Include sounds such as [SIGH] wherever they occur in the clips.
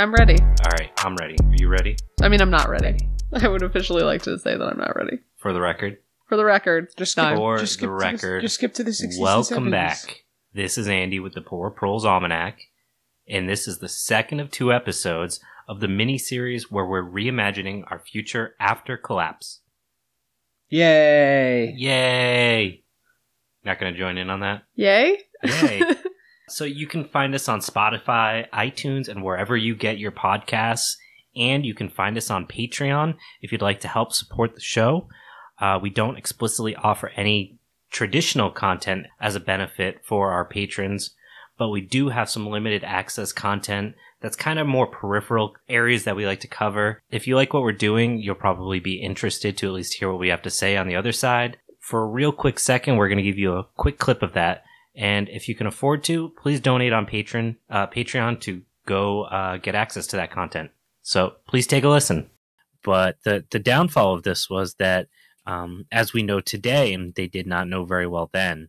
I'm ready. All right, I'm ready. Are you ready? I mean, I'm not ready. I would officially like to say that I'm not ready. For the record, For the record, Just No. skip, For just skip the to record, just skip to the 60s. welcome and 70s. back. This is Andy with the Poor Proles Almanac, and this is the second of two episodes of the mini series where we're reimagining our future after collapse. Yay! Yay! Not going to join in on that? yay! Yay. [LAUGHS] so you can find us on Spotify, iTunes, and wherever you get your podcasts. And you can find us on Patreon if you'd like to help support the show. Uh, we don't explicitly offer any traditional content as a benefit for our patrons, but we do have some limited access content that's kind of more peripheral areas that we like to cover. If you like what we're doing, you'll probably be interested to at least hear what we have to say on the other side. For a real quick second, we're going to give you a quick clip of that. And if you can afford to, please donate on Patreon, uh, Patreon to go uh, get access to that content. So please take a listen. But the the downfall of this was that, um, as we know today, and they did not know very well then,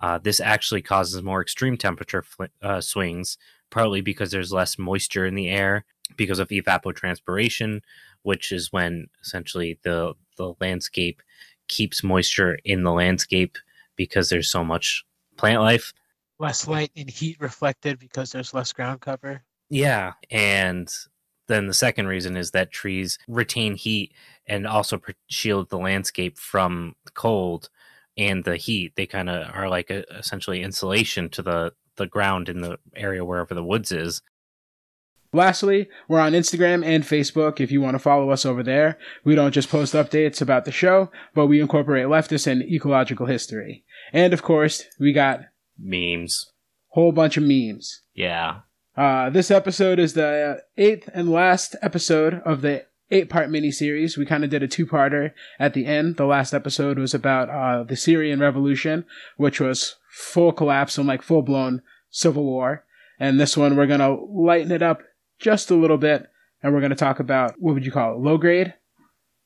uh, this actually causes more extreme temperature fl- uh, swings, partly because there's less moisture in the air because of evapotranspiration, which is when essentially the the landscape keeps moisture in the landscape because there's so much plant life. less light and heat reflected because there's less ground cover. Yeah. And then the second reason is that trees retain heat and also shield the landscape from cold and the heat. They kind of are like a, essentially insulation to the, the ground in the area wherever the woods is. Lastly, we're on Instagram and Facebook if you want to follow us over there. We don't just post updates about the show, but we incorporate leftist and ecological history. And of course, we got Memes. whole bunch of memes. Yeah. Uh, this episode is the eighth and last episode of the eight part mini series. We kind of did a two parter at the end. The last episode was about uh, the Syrian Revolution, which was full collapse and like full blown civil war. And this one, we're going to lighten it up just a little bit. And we're going to talk about what would you call it? Low grade?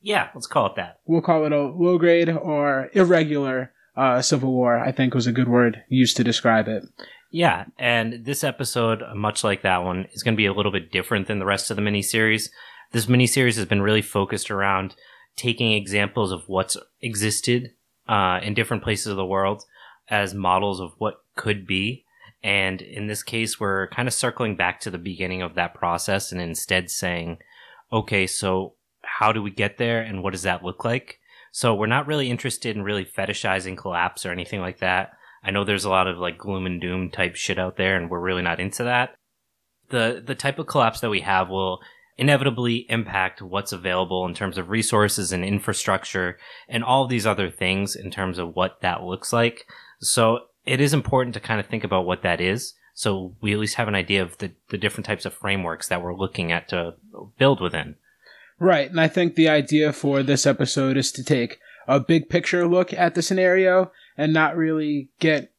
Yeah. Let's call it that. We'll call it a low grade or irregular uh, civil war, I think was a good word used to describe it. Yeah, and this episode, much like that one, is going to be a little bit different than the rest of the miniseries. This miniseries has been really focused around taking examples of what's existed uh, in different places of the world as models of what could be. And in this case, we're kind of circling back to the beginning of that process and instead saying, okay, so how do we get there and what does that look like? So we're not really interested in really fetishizing collapse or anything like that. I know there's a lot of like gloom and doom type shit out there, and we're really not into that. The the type of collapse that we have will inevitably impact what's available in terms of resources and infrastructure and all these other things in terms of what that looks like. So it is important to kind of think about what that is. So we at least have an idea of the, the different types of frameworks that we're looking at to build within. Right, and I think the idea for this episode is to take a big picture look at the scenario and not really get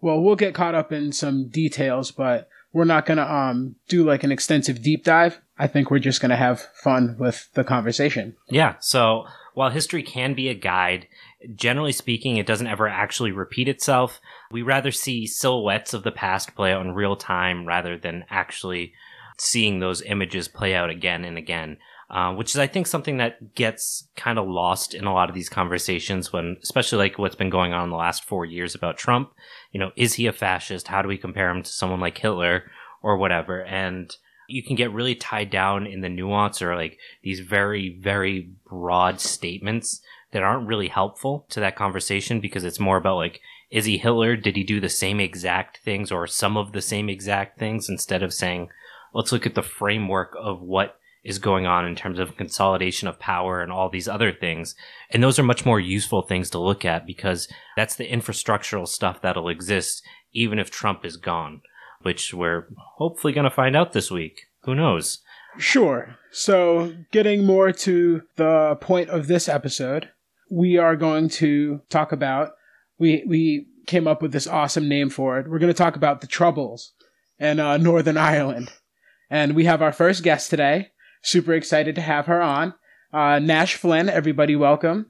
well, we'll get caught up in some details, but we're not going to um do like an extensive deep dive. I think we're just going to have fun with the conversation. Yeah. So while history can be a guide, generally speaking, it doesn't ever actually repeat itself. We rather see silhouettes of the past play out in real time rather than actually seeing those images play out again and again. Uh, which is, I think, something that gets kind of lost in a lot of these conversations when, especially like what's been going on in the last four years about Trump. You know, is he a fascist? How do we compare him to someone like Hitler or whatever? And you can get really tied down in the nuance or like these very, very broad statements that aren't really helpful to that conversation because it's more about like, is he Hitler? Did he do the same exact things or some of the same exact things instead of saying, let's look at the framework of what is going on in terms of consolidation of power and all these other things. And those are much more useful things to look at because that's the infrastructural stuff that'll exist even if Trump is gone, which we're hopefully going to find out this week. Who knows? Sure. So, getting more to the point of this episode, we are going to talk about we we came up with this awesome name for it. We're going to talk about the troubles in uh, Northern Ireland. And we have our first guest today. Super excited to have her on. Uh, Nash Flynn, everybody welcome.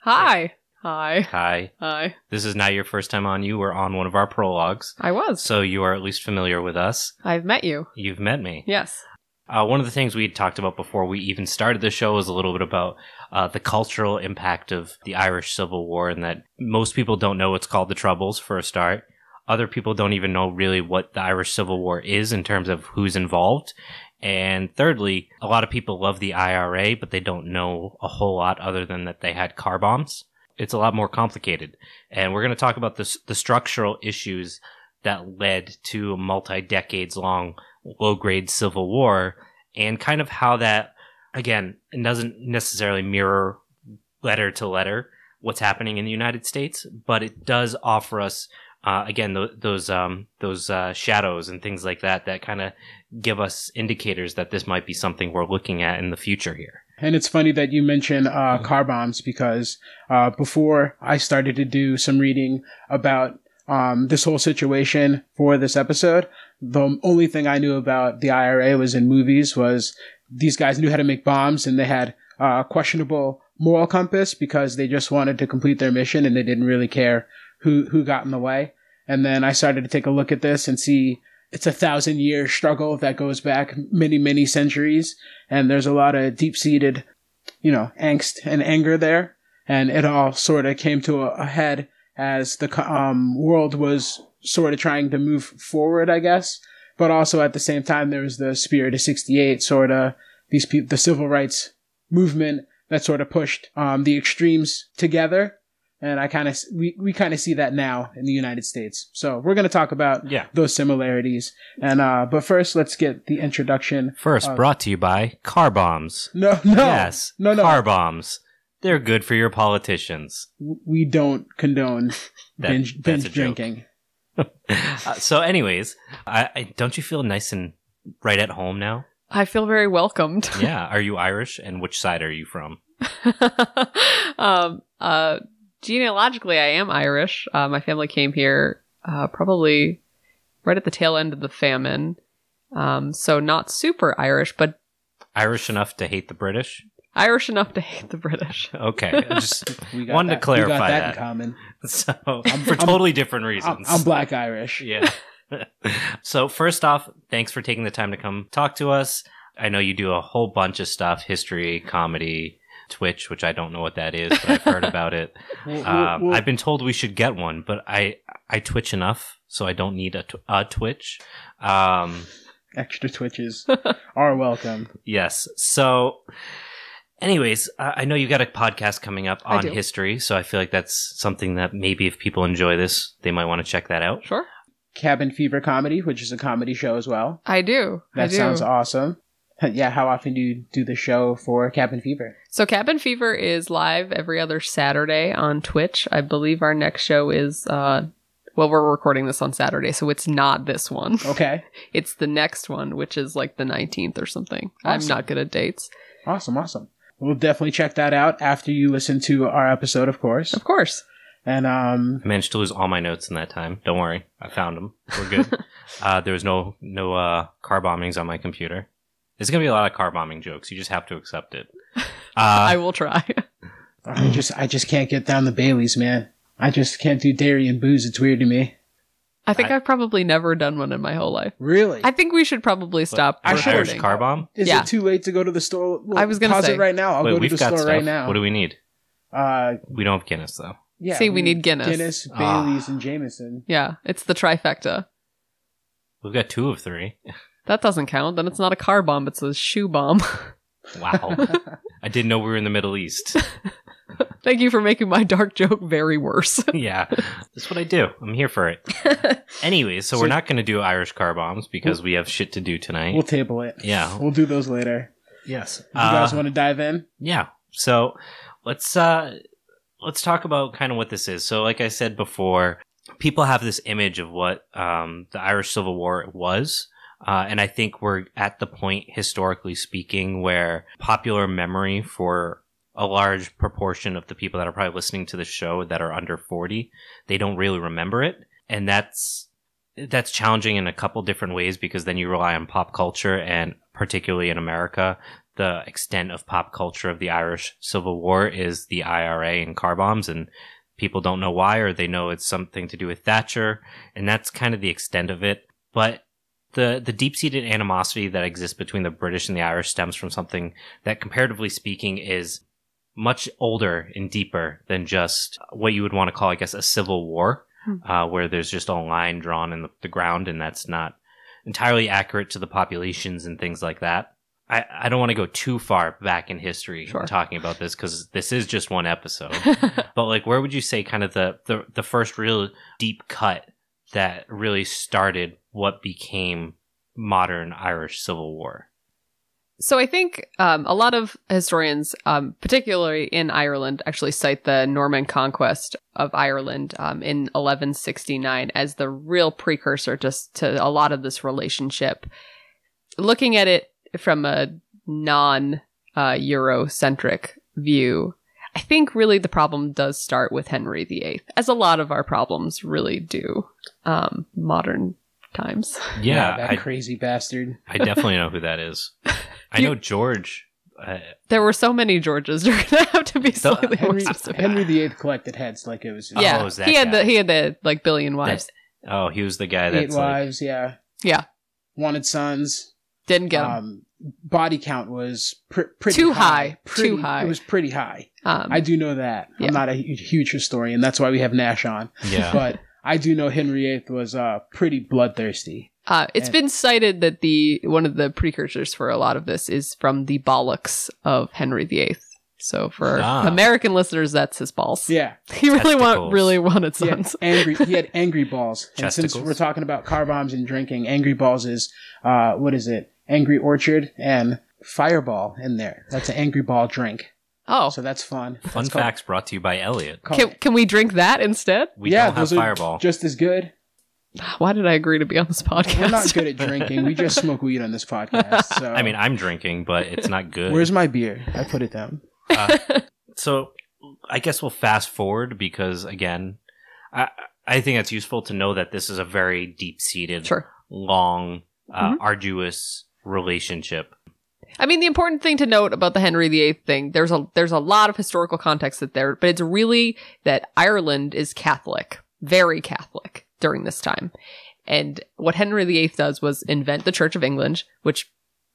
Hi. Hi. Hi. Hi. This is not your first time on. You were on one of our prologues, I was. so you are at least familiar with us. I've met you. You've met me. Yes. Uh, one of the things we talked about before we even started the show was a little bit about uh, the cultural impact of the Irish Civil War, and that most people don't know it's called the Troubles for a start. Other people don't even know really what the Irish Civil War is in terms of who's involved. And thirdly, a lot of people love the IRA, but they don't know a whole lot other than that they had car bombs. It's a lot more complicated. And we're going to talk about the, the structural issues that led to multi decades long low grade civil war and kind of how that, again, it doesn't necessarily mirror letter to letter what's happening in the United States, but it does offer us, uh, again, th- those, um, those, uh, shadows and things like that that kind of give us indicators that this might be something we're looking at in the future here. And it's funny that you mention uh, car bombs because uh, before I started to do some reading about um, this whole situation for this episode, the only thing I knew about the IRA was in movies was these guys knew how to make bombs and they had uh, questionable moral compass because they just wanted to complete their mission and they didn't really care who who got in the way. And then I started to take a look at this and see it's a thousand year struggle that goes back many many centuries and there's a lot of deep seated you know angst and anger there and it all sort of came to a, a head as the um, world was sort of trying to move forward i guess but also at the same time there was the spirit of 68 sort of these people the civil rights movement that sort of pushed um, the extremes together and i kind of we, we kind of see that now in the united states so we're going to talk about Yeah. those similarities and uh but first let's get the introduction First, Uh, brought to you by car bombs. no no yes, no no car bombs. They're good for your politicians. we don't condone [LAUGHS] That- binge binge a joke. [LAUGHS] Uh, so, anyways, I, I don't you feel nice and right at home now? I feel very welcomed. [LAUGHS] Yeah. Are you Irish? And which side are you from? [LAUGHS] um, uh, genealogically, I am Irish. Uh, my family came here uh, probably right at the tail end of the famine. Um, so not super Irish, but Irish enough to hate the British? Irish enough to hate the British. [LAUGHS] Okay. I Just [LAUGHS] we Wanted to that, clarify we got that, that. in common [LAUGHS] so for totally different I'm, reasons. I'm black irish Yeah. so first off, thanks for taking the time to come talk to us. I know you do a whole bunch of stuff: history, comedy, Twitch, which I don't know what that is, but I've heard about it. We'll- we'll- Um, we'll- I've been told we should get one, but I I Twitch enough, so I don't need a, tw- a Twitch. Um, extra twitches are welcome yes. So, anyways, I I know you got a podcast coming up on history, so I feel like that's something that maybe if people enjoy this, they might want to check that out. Sure, cabin fever comedy which is a comedy show as well I do. I that do. sounds awesome [LAUGHS] yeah how often do you do the show for cabin fever So Cabin Fever is live every other Saturday on Twitch. I believe our next show is uh well we're recording this on Saturday, so it's not this one. [LAUGHS] okay It's the next one, which is like the 19th or something. Awesome. I'm not good at dates. awesome awesome we'll definitely check that out after you listen to our episode of course Of course. and um I managed to lose all my notes in that time. Don't worry, I found them. We're good. [LAUGHS] uh, there was no no uh, car bombings on my computer. There's gonna be a lot of car bombing jokes. You just have to accept it. [LAUGHS] I Uh, will try. i just i just can't get down the baileys man i just can't do dairy and booze it's weird to me I think I- I've probably never done one in my whole life. really I think we should probably stop I should- Irish recording. car bomb. Is Yeah. it too late to go to the store? Well, I was gonna pause say. it right now. I'll Wait, go to we've the got store stuff. right now. What do we need? uh, We don't have Guinness though. yeah, See, we need Guinness. Guinness, Ah. Bailey's, and Jameson. Yeah, it's the trifecta. We've got two of three. [LAUGHS] That doesn't count. Then it's not a car bomb, it's a shoe bomb. Wow. [LAUGHS] I didn't know we were in the Middle East. [LAUGHS] [LAUGHS] Thank you for making my dark joke very worse. [LAUGHS] yeah, that's what I do. I'm here for it. [LAUGHS] Anyways, so, So- we're not going to do Irish car bombs because we have shit to do tonight. we'll table it. yeah. We'll do those later. Yes. If you guys Uh, want to dive in? yeah. So let's uh let's talk about kind of what this is. So like I said before, people have this image of what um the Irish Civil War was. Uh, and I think we're at the point, historically speaking, where popular memory for a large proportion of the people that are probably listening to the show that are under 40, they don't really remember it. And that's, that's challenging in a couple different ways because then you rely on pop culture and particularly in America, the extent of pop culture of the Irish Civil War is the IRA and car bombs, and people don't know why, or they know it's something to do with Thatcher, and that's kind of the extent of it. But the the deep seated animosity that exists between the British and the Irish stems from something that, comparatively speaking, is much older and deeper than just what you would want to call, I guess, a civil war, Hmm. uh, where there's just a line drawn in the, the ground, and that's not entirely accurate to the populations and things like that. I, I don't want to go too far back in history Sure. talking about this because this is just one episode. [LAUGHS] but like, where would you say kind of the, the the first real deep cut that really started what became modern Irish Civil War? So I think um, a lot of historians, um, particularly in Ireland, actually cite the Norman conquest of Ireland um, in 1169 as the real precursor just to a lot of this relationship. Looking at it from a non uh, Eurocentric view, I think really the problem does start with Henry VIII, as a lot of our problems really do. Um, modern times. Yeah, that I, crazy bastard. I definitely know who that is. [LAUGHS] I You- know George. Uh, There were so many Georges. [LAUGHS] You're gonna have to be slightly more Henry, specific. Henry VIII collected heads like it was his yeah, Oh, is that he had guy. the he had the like billion wives. oh, he was the guy eight that's like, wives. yeah, yeah, wanted sons. didn't get 'em. Um, body count was pr- pretty Too high. high, Pretty, too high. It was pretty high. Um, I do know that. Yeah. I'm not a huge historian. That's why we have Nash on. yeah. But I do know Henry VIII was uh, pretty bloodthirsty. uh, it's and- been cited that the one of the precursors for a lot of this is from the bollocks of Henry VIII. So for Ah. American listeners, that's his balls. Yeah, [LAUGHS] he really want really wanted he had sons. angry. He had [LAUGHS] angry balls. And since we're talking about car bombs and drinking, angry balls is uh, what is it? Angry Orchard and Fireball in there. That's an angry ball drink. Oh, So that's fun. Fun That's called- facts brought to you by Elliot. called- can can we drink that instead? We yeah, don't have those are Fireball. just as good. Why did I agree to be on this podcast? We're not good at drinking. We just [LAUGHS] smoke weed on this podcast. So I mean, I'm drinking, but it's not good. where's my beer? I put it down. Uh, [LAUGHS] so I guess we'll fast forward because again, I I think it's useful to know that this is a very deep seated, sure. long, uh, Mhm. arduous relationship. I mean, the important thing to note about the Henry VIII thing, there's a there's a lot of historical context that there, but it's really that Ireland is Catholic, very Catholic during this time. And what Henry VIII does was invent the Church of England, which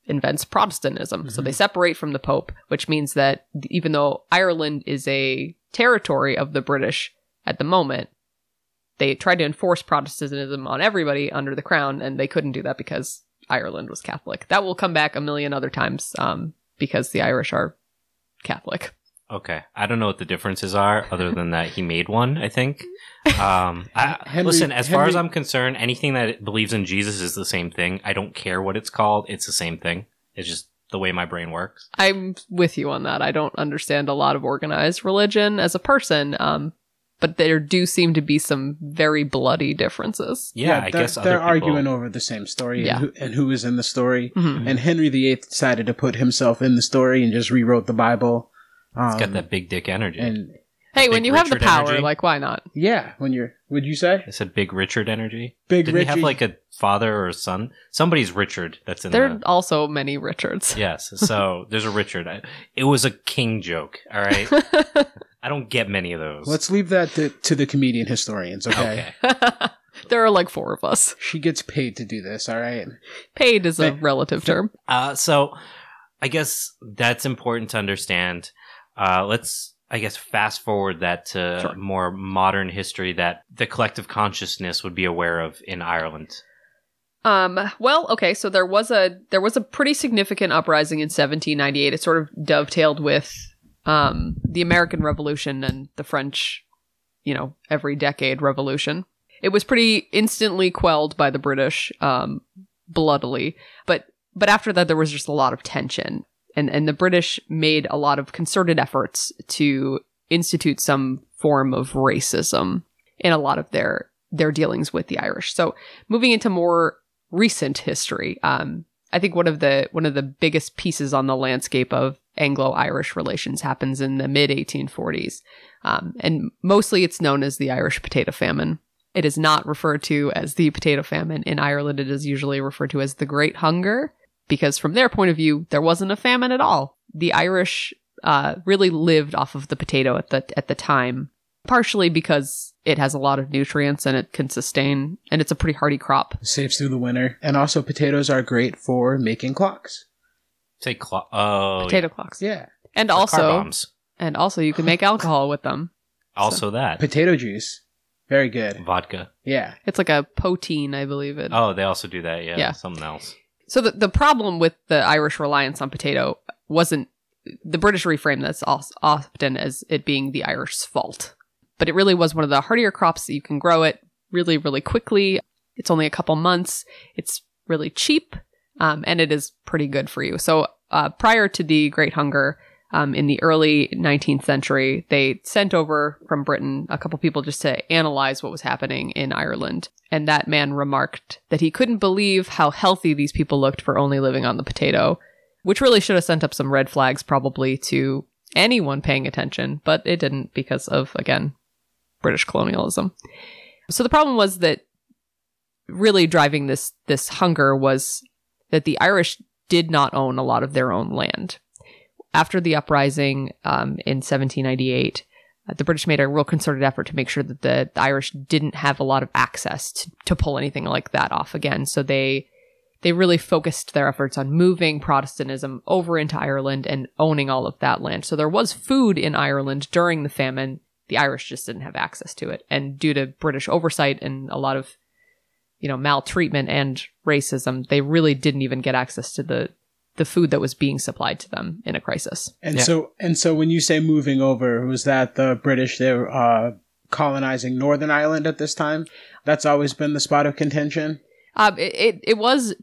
invents Protestantism. So they mm-hmm. separate from the Pope, which means that even though Ireland is a territory of the British at the moment, they tried to enforce Protestantism on everybody under the crown, and they couldn't do that because Ireland was Catholic. That will come back a million other times um, because the Irish are Catholic. Okay, I don't know what the differences are, other than that he made one. I think. Um, I, Henry- listen, as far as I'm concerned, anything that believes in Jesus is the same thing. I don't care what it's called; it's the same thing. It's just the way my brain works. I'm with you on that. I don't understand a lot of organized religion as a person, um, but there do seem to be some very bloody differences. Yeah, I guess other they're people- arguing over the same story Yeah. and, who, and who is in the story. Mhm. And Henry VIII decided to put himself in the story and just rewrote the Bible. Um, It's got that big dick energy. And Hey, when Big you have the power, energy. like why not? yeah, when you're, would you say I said big Richard energy. big Didn't he have like a father or a son? Somebody's Richard. That's in There are also many Richards. Yes, so there's a Richard. I- It was a king joke. All right, [LAUGHS] I don't get many of those. Let's leave that to, to the comedian historians. Okay? okay. [LAUGHS] there are like four of us. she gets paid to do this. All right. Paid is a Hey. relative term. Uh, so I guess that's important to understand. Uh, let's, I guess, fast forward that to Sure. more modern history that the collective consciousness would be aware of in Ireland. Um, well, okay, so there was a there was a pretty significant uprising in 1798. It sort of dovetailed with um the American Revolution and the French, you know, every decade revolution. It was pretty instantly quelled by the British um bloodily, but but after that there was just a lot of tension. And and the British made a lot of concerted efforts to institute some form of racism in a lot of their their dealings with the Irish. So moving into more recent history, um, I think one of the one of the biggest pieces on the landscape of Anglo-Irish relations happens in the mid 1840s, um, and mostly it's known as the Irish Potato Famine. It is not referred to as the Potato Famine in Ireland. It is usually referred to as the Great Hunger. because from their point of view, there wasn't a famine at all. The Irish uh, really lived off of the potato at the at the time, partially because it has a lot of nutrients and it can sustain, and it's a pretty hardy crop. Saves through the winter. And also, potatoes are great for making clocks. Say clo- oh Potato clocks, Yeah. and yeah. Car also bombs. and also you can make alcohol with them. [LAUGHS] Also that Potato juice. Very good. vodka. Yeah. It's like a poteen, I believe it. Oh, they also do that. Yeah, Yeah. something else. So the the problem with the Irish reliance on potato wasn't the British reframe this als- often as it being the Irish's fault, but it really was one of the hardier crops that you can grow it really really quickly. It's only a couple months. It's really cheap, um, and it is pretty good for you. So uh, prior to the Great Hunger. Um, in the early 19th century, they sent over from Britain a couple people just to analyze what was happening in Ireland. And that man remarked that he couldn't believe how healthy these people looked for only living on the potato, which really should have sent up some red flags probably to anyone paying attention, but it didn't because of, again, British colonialism. So the problem was that really driving this this hunger was that the Irish did not own a lot of their own land. After the uprising um, in 1798, uh, the British made a real concerted effort to make sure that the, the Irish didn't have a lot of access to, to pull anything like that off again. So they they really focused their efforts on moving Protestantism over into Ireland and owning all of that land. So there was food in Ireland during the famine. The Irish just didn't have access to it, and due to British oversight and a lot of you know maltreatment and racism, they really didn't even get access to the the food that was being supplied to them in a crisis. And Yeah. so and so when you say moving over, was that the British they were uh, colonizing Northern Ireland at this time? That's always been the spot of contention. Um, it, it it was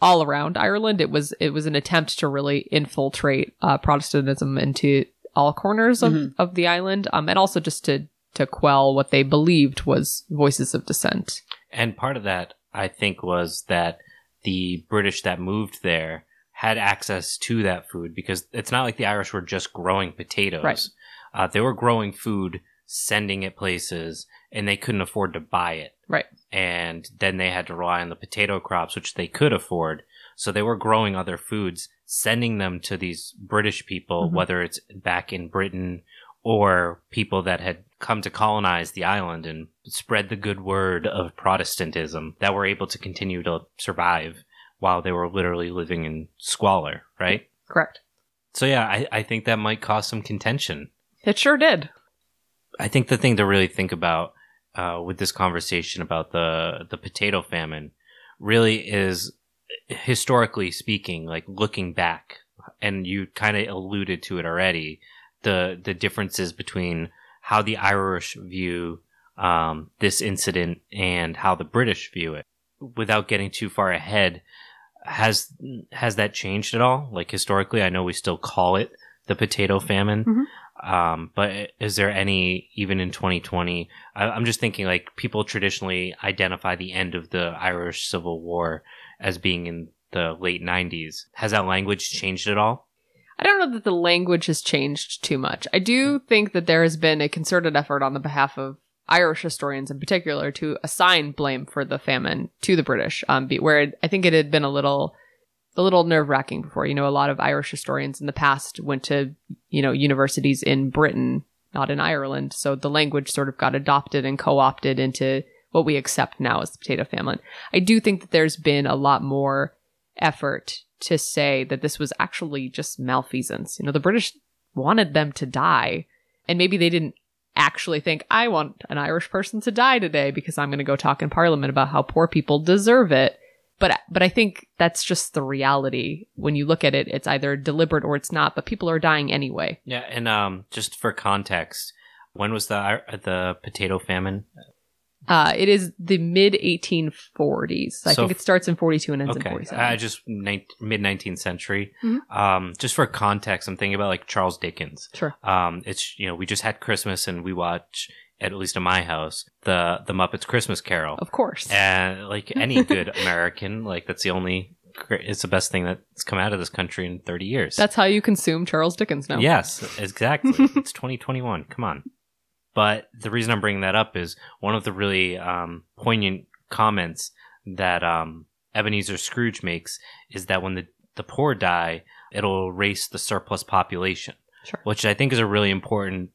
all around Ireland. It was it was an attempt to really infiltrate uh, Protestantism into all corners of, Mhm. of the island, um, and also just to to quell what they believed was voices of dissent. And part of that, I think, was that the British that moved there had access to that food because it's not like the Irish were just growing potatoes. Right. Uh, they were growing food, sending it places, and they couldn't afford to buy it. Right. And then they had to rely on the potato crops, which they could afford. So they were growing other foods, sending them to these British people, Mhm. whether it's back in Britain or people that had come to colonize the island and spread the good word of Protestantism that were able to continue to survive while they were literally living in squalor, right? Correct. So yeah, I, I think that might cause some contention. It sure did. I think the thing to really think about uh, with this conversation about the the potato famine really is historically speaking, like looking back, and you kind of alluded to it already. The the differences between how the Irish view um, this incident and how the British view it. Without getting too far ahead, has has that changed at all? Like historically, I know we still call it the potato famine. Mhm. Um, but is there any, even in 2020, I, I'm just thinking like people traditionally identify the end of the Irish Civil War as being in the late 90s. Has that language changed at all? I don't know that the language has changed too much. I do think that there has been a concerted effort on the behalf of Irish historians in particular to assign blame for the famine to the British, um, where it, I think it had been a little, a little nerve wracking before. You know, a lot of Irish historians in the past went to, you know, universities in Britain, not in Ireland, so the language sort of got adopted and co-opted into what we accept now as the potato famine. I do think that there's been a lot more effort to say that this was actually just malfeasance. You know, the British wanted them to die, and maybe they didn't actually think, I want an Irish person to die today because I'm going to go talk in Parliament about how poor people deserve it. But but I think that's just the reality. When you look at it, it's either deliberate or it's not. But people are dying anyway. Yeah, and um, just for context, when was the the potato famine? Uh, it is the mid 1840s. I So- think it starts in 42 and ends in Okay, 47. uh, just ni- mid 19th century. Mhm. Um, just for context, I'm thinking about like Charles Dickens. sure. Um, it's you know we just had Christmas and we watch at least in my house the the Muppets Christmas Carol. Of course. And like [LAUGHS] any good American, like that's the only, it's the best thing that's come out of this country in 30 years. That's how you consume Charles Dickens now. Yes, exactly. [LAUGHS] it's 2021. Come on. But the reason I'm bringing that up is one of the really um, poignant comments that um, Ebenezer Scrooge makes is that when the the poor die, it'll erase the surplus population, Sure. which I think is a really important,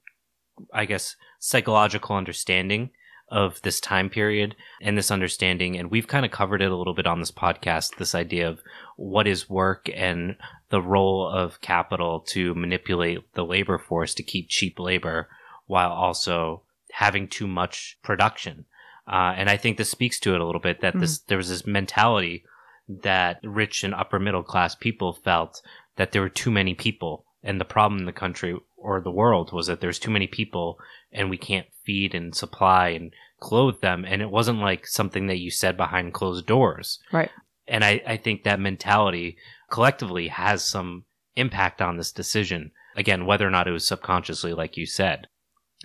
I guess, psychological understanding of this time period and this understanding. And we've kind of covered it a little bit on this podcast this idea of what is work and the role of capital to manipulate the labor force to keep cheap labor while also having too much production. Uh, and I think this speaks to it a little bit that this there was this mentality that rich and upper middle class people felt that there were too many people, and the problem in the country or the world was that there's too many people, and we can't feed and supply and clothe them. And it wasn't like something that you said behind closed doors. Right. And I, I think that mentality collectively has some impact on this decision. Again, whether or not it was subconsciously, like you said.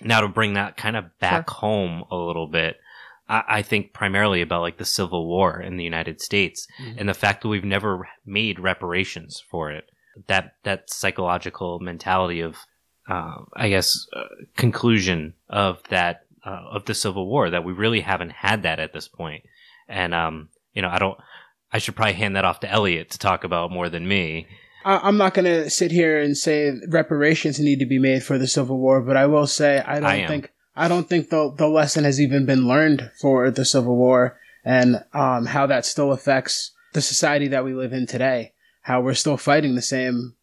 Now to bring that kind of back home a little bit, I, I think primarily about like the Civil War in the United States Mhm. and the fact that we've never made reparations for it. That that psychological mentality of, uh, I guess, uh, conclusion of that uh, of the Civil War that we really haven't had that at this point. And um, you know, I don't. I should probably hand that off to Elliot to talk about more than me. I- I'm not going to sit here and say reparations need to be made for the Civil War, but I will say I don't I think I don't think the the lesson has even been learned for the Civil War and um, how that still affects the society that we live in today. How we're still fighting the same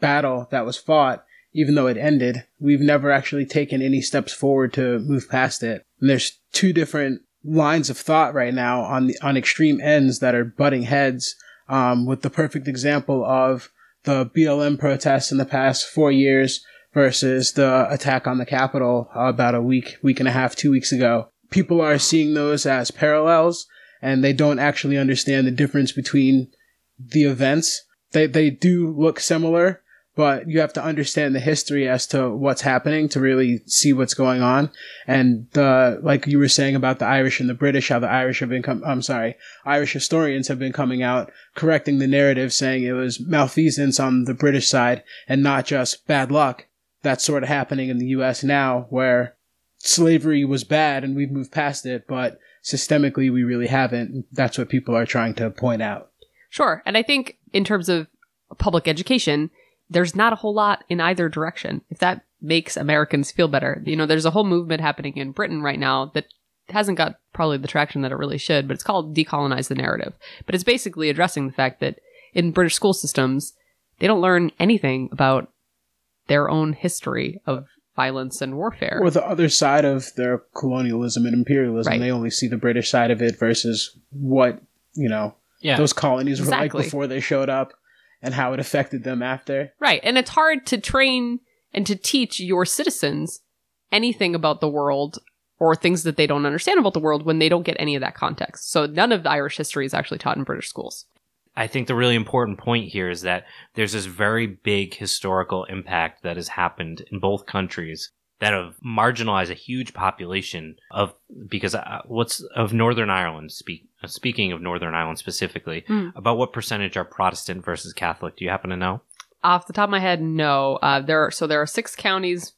battle that was fought, even though it ended. We've never actually taken any steps forward to move past it. And there's two different lines of thought right now on the on extreme ends that are butting heads. Um, with the perfect example of the BLM protests in the past four years versus the attack on the Capitol about a week, week and a half, two weeks ago. People are seeing those as parallels, and they don't actually understand the difference between the events. They they do look similar, but you have to understand the history as to what's happening to really see what's going on. And the like you were saying about the Irish and the British, how the Irish have been com- I'm sorry, Irish historians have been coming out correcting the narrative, saying it was malfeasance on the British side and not just bad luck. That's sort of happening in the U.S. now, where slavery was bad and we've moved past it, but systemically we really haven't. That's what people are trying to point out. Sure. And I think in terms of public education, there's not a whole lot in either direction. If that makes Americans feel better, you know, there's a whole movement happening in Britain right now that hasn't got probably the traction that it really should, but it's called Decolonize the Narrative. But it's basically addressing the fact that in British school systems, they don't learn anything about their own history of violence and warfare. Or the other side of their colonialism and imperialism. Right. They only see the British side of it versus what, you know, Yeah, those colonies were like before they showed up and how it affected them after. Right. And it's hard to train and to teach your citizens anything about the world or things that they don't understand about the world when they don't get any of that context. So none of the Irish history is actually taught in British schools. I think the really important point here is that there's this very big historical impact that has happened in both countries that have marginalized a huge population of because uh, what's of Northern Ireland speak uh, speaking of Northern Ireland specifically Hmm. about what percentage are Protestant versus Catholic do you happen to know Off the top of my head, no. Uh, there are, so there are six counties,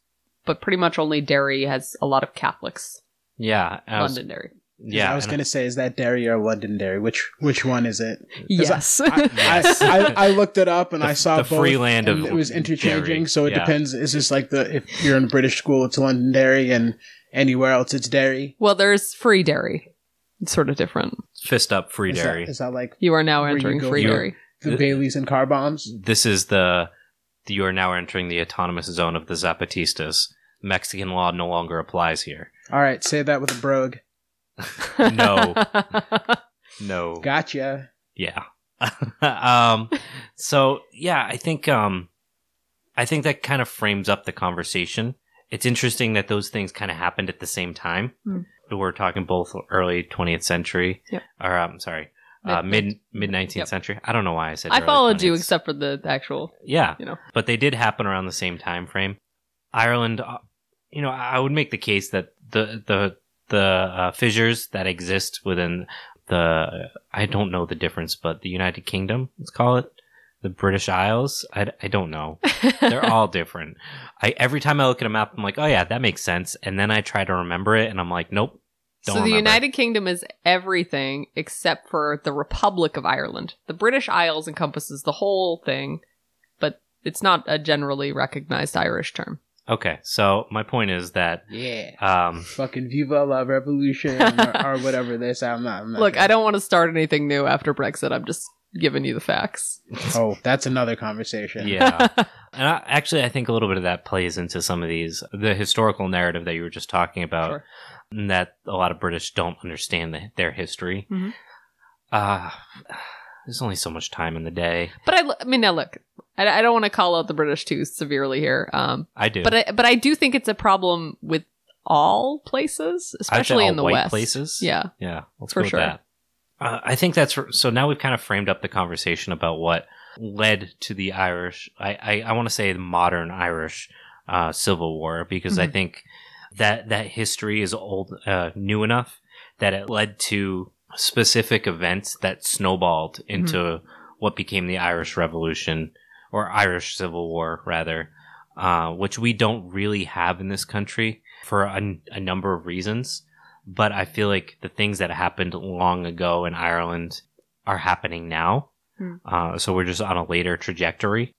but pretty much only Derry has a lot of Catholics. yeah Londonderry. Yeah I was going to say, is that Derry or Londonderry? Which which one is it? Yes. I, I, I, I looked it up and The- I saw the both, free land and of it was interchanging. Derry, So it yeah. depends. Is this like the if you're in a British school, it's London Londonderry, and anywhere else it's Derry? well, there's free Derry. It's sort of different. fist up free Is dairy that, is that like You are now entering go free for- Derry. the Baileys and car bombs? this is the you are now entering the autonomous zone of the Zapatistas Mexican law no longer applies here All right, say that with a brogue. No [LAUGHS] no Gotcha. Yeah. [LAUGHS] um so yeah, I think um I think that kind of frames up the conversation. It's interesting that those things kind of happened at the same time. Hmm. We're talking both early 20th century Yep. or I'm sorry, uh, mid mid 19th Yep. century. I don't know why I said I followed you except for the actual, Yeah. you know. But they did happen around the same time frame. Ireland, uh, you know, I would make the case that the the the uh, fissures that exist within the I don't know the difference, but the United Kingdom, let's call it the British Isles. I, I don't know. [LAUGHS] They're all different. I every time I look at a map, I'm like, oh yeah, that makes sense. And then I try to remember it, and I'm like, nope, Don't so the remember. United Kingdom is everything except for the Republic of Ireland. The British Isles encompasses the whole thing, but it's not a generally recognized Irish term. Okay, so my point is that Yeah. um, Fucking Viva la Revolution or, or whatever this. I'm not. I'm not Look, sure. I don't want to start anything new after Brexit. I'm just giving you the facts. [LAUGHS] Oh, that's another conversation. yeah, [LAUGHS] and I, actually, I think a little bit of that plays into some of these the historical narrative that you were just talking about. Sure. and That a lot of British don't understand the, their history. Mhm. Uh, there's only so much time in the day. But I, I mean, now look, I, I don't want to call out the British too severely here. Um, I do, but I, but I do think it's a problem with all places, especially all in the West. places. Yeah, Yeah, let's For go with sure. that. Uh, I think that's so. Now we've kind of framed up the conversation about what led to the Irish. I I, I want to say the modern Irish uh, Civil War because I Mhm. think that that history is old, uh, new enough that it led to specific events that snowballed into what became the Irish Revolution or Irish Civil War, rather, uh, which we don't really have in this country for a, a number of reasons but I feel like the things that happened long ago in Ireland are happening now. Hmm. Uh, so we're just on a later trajectory.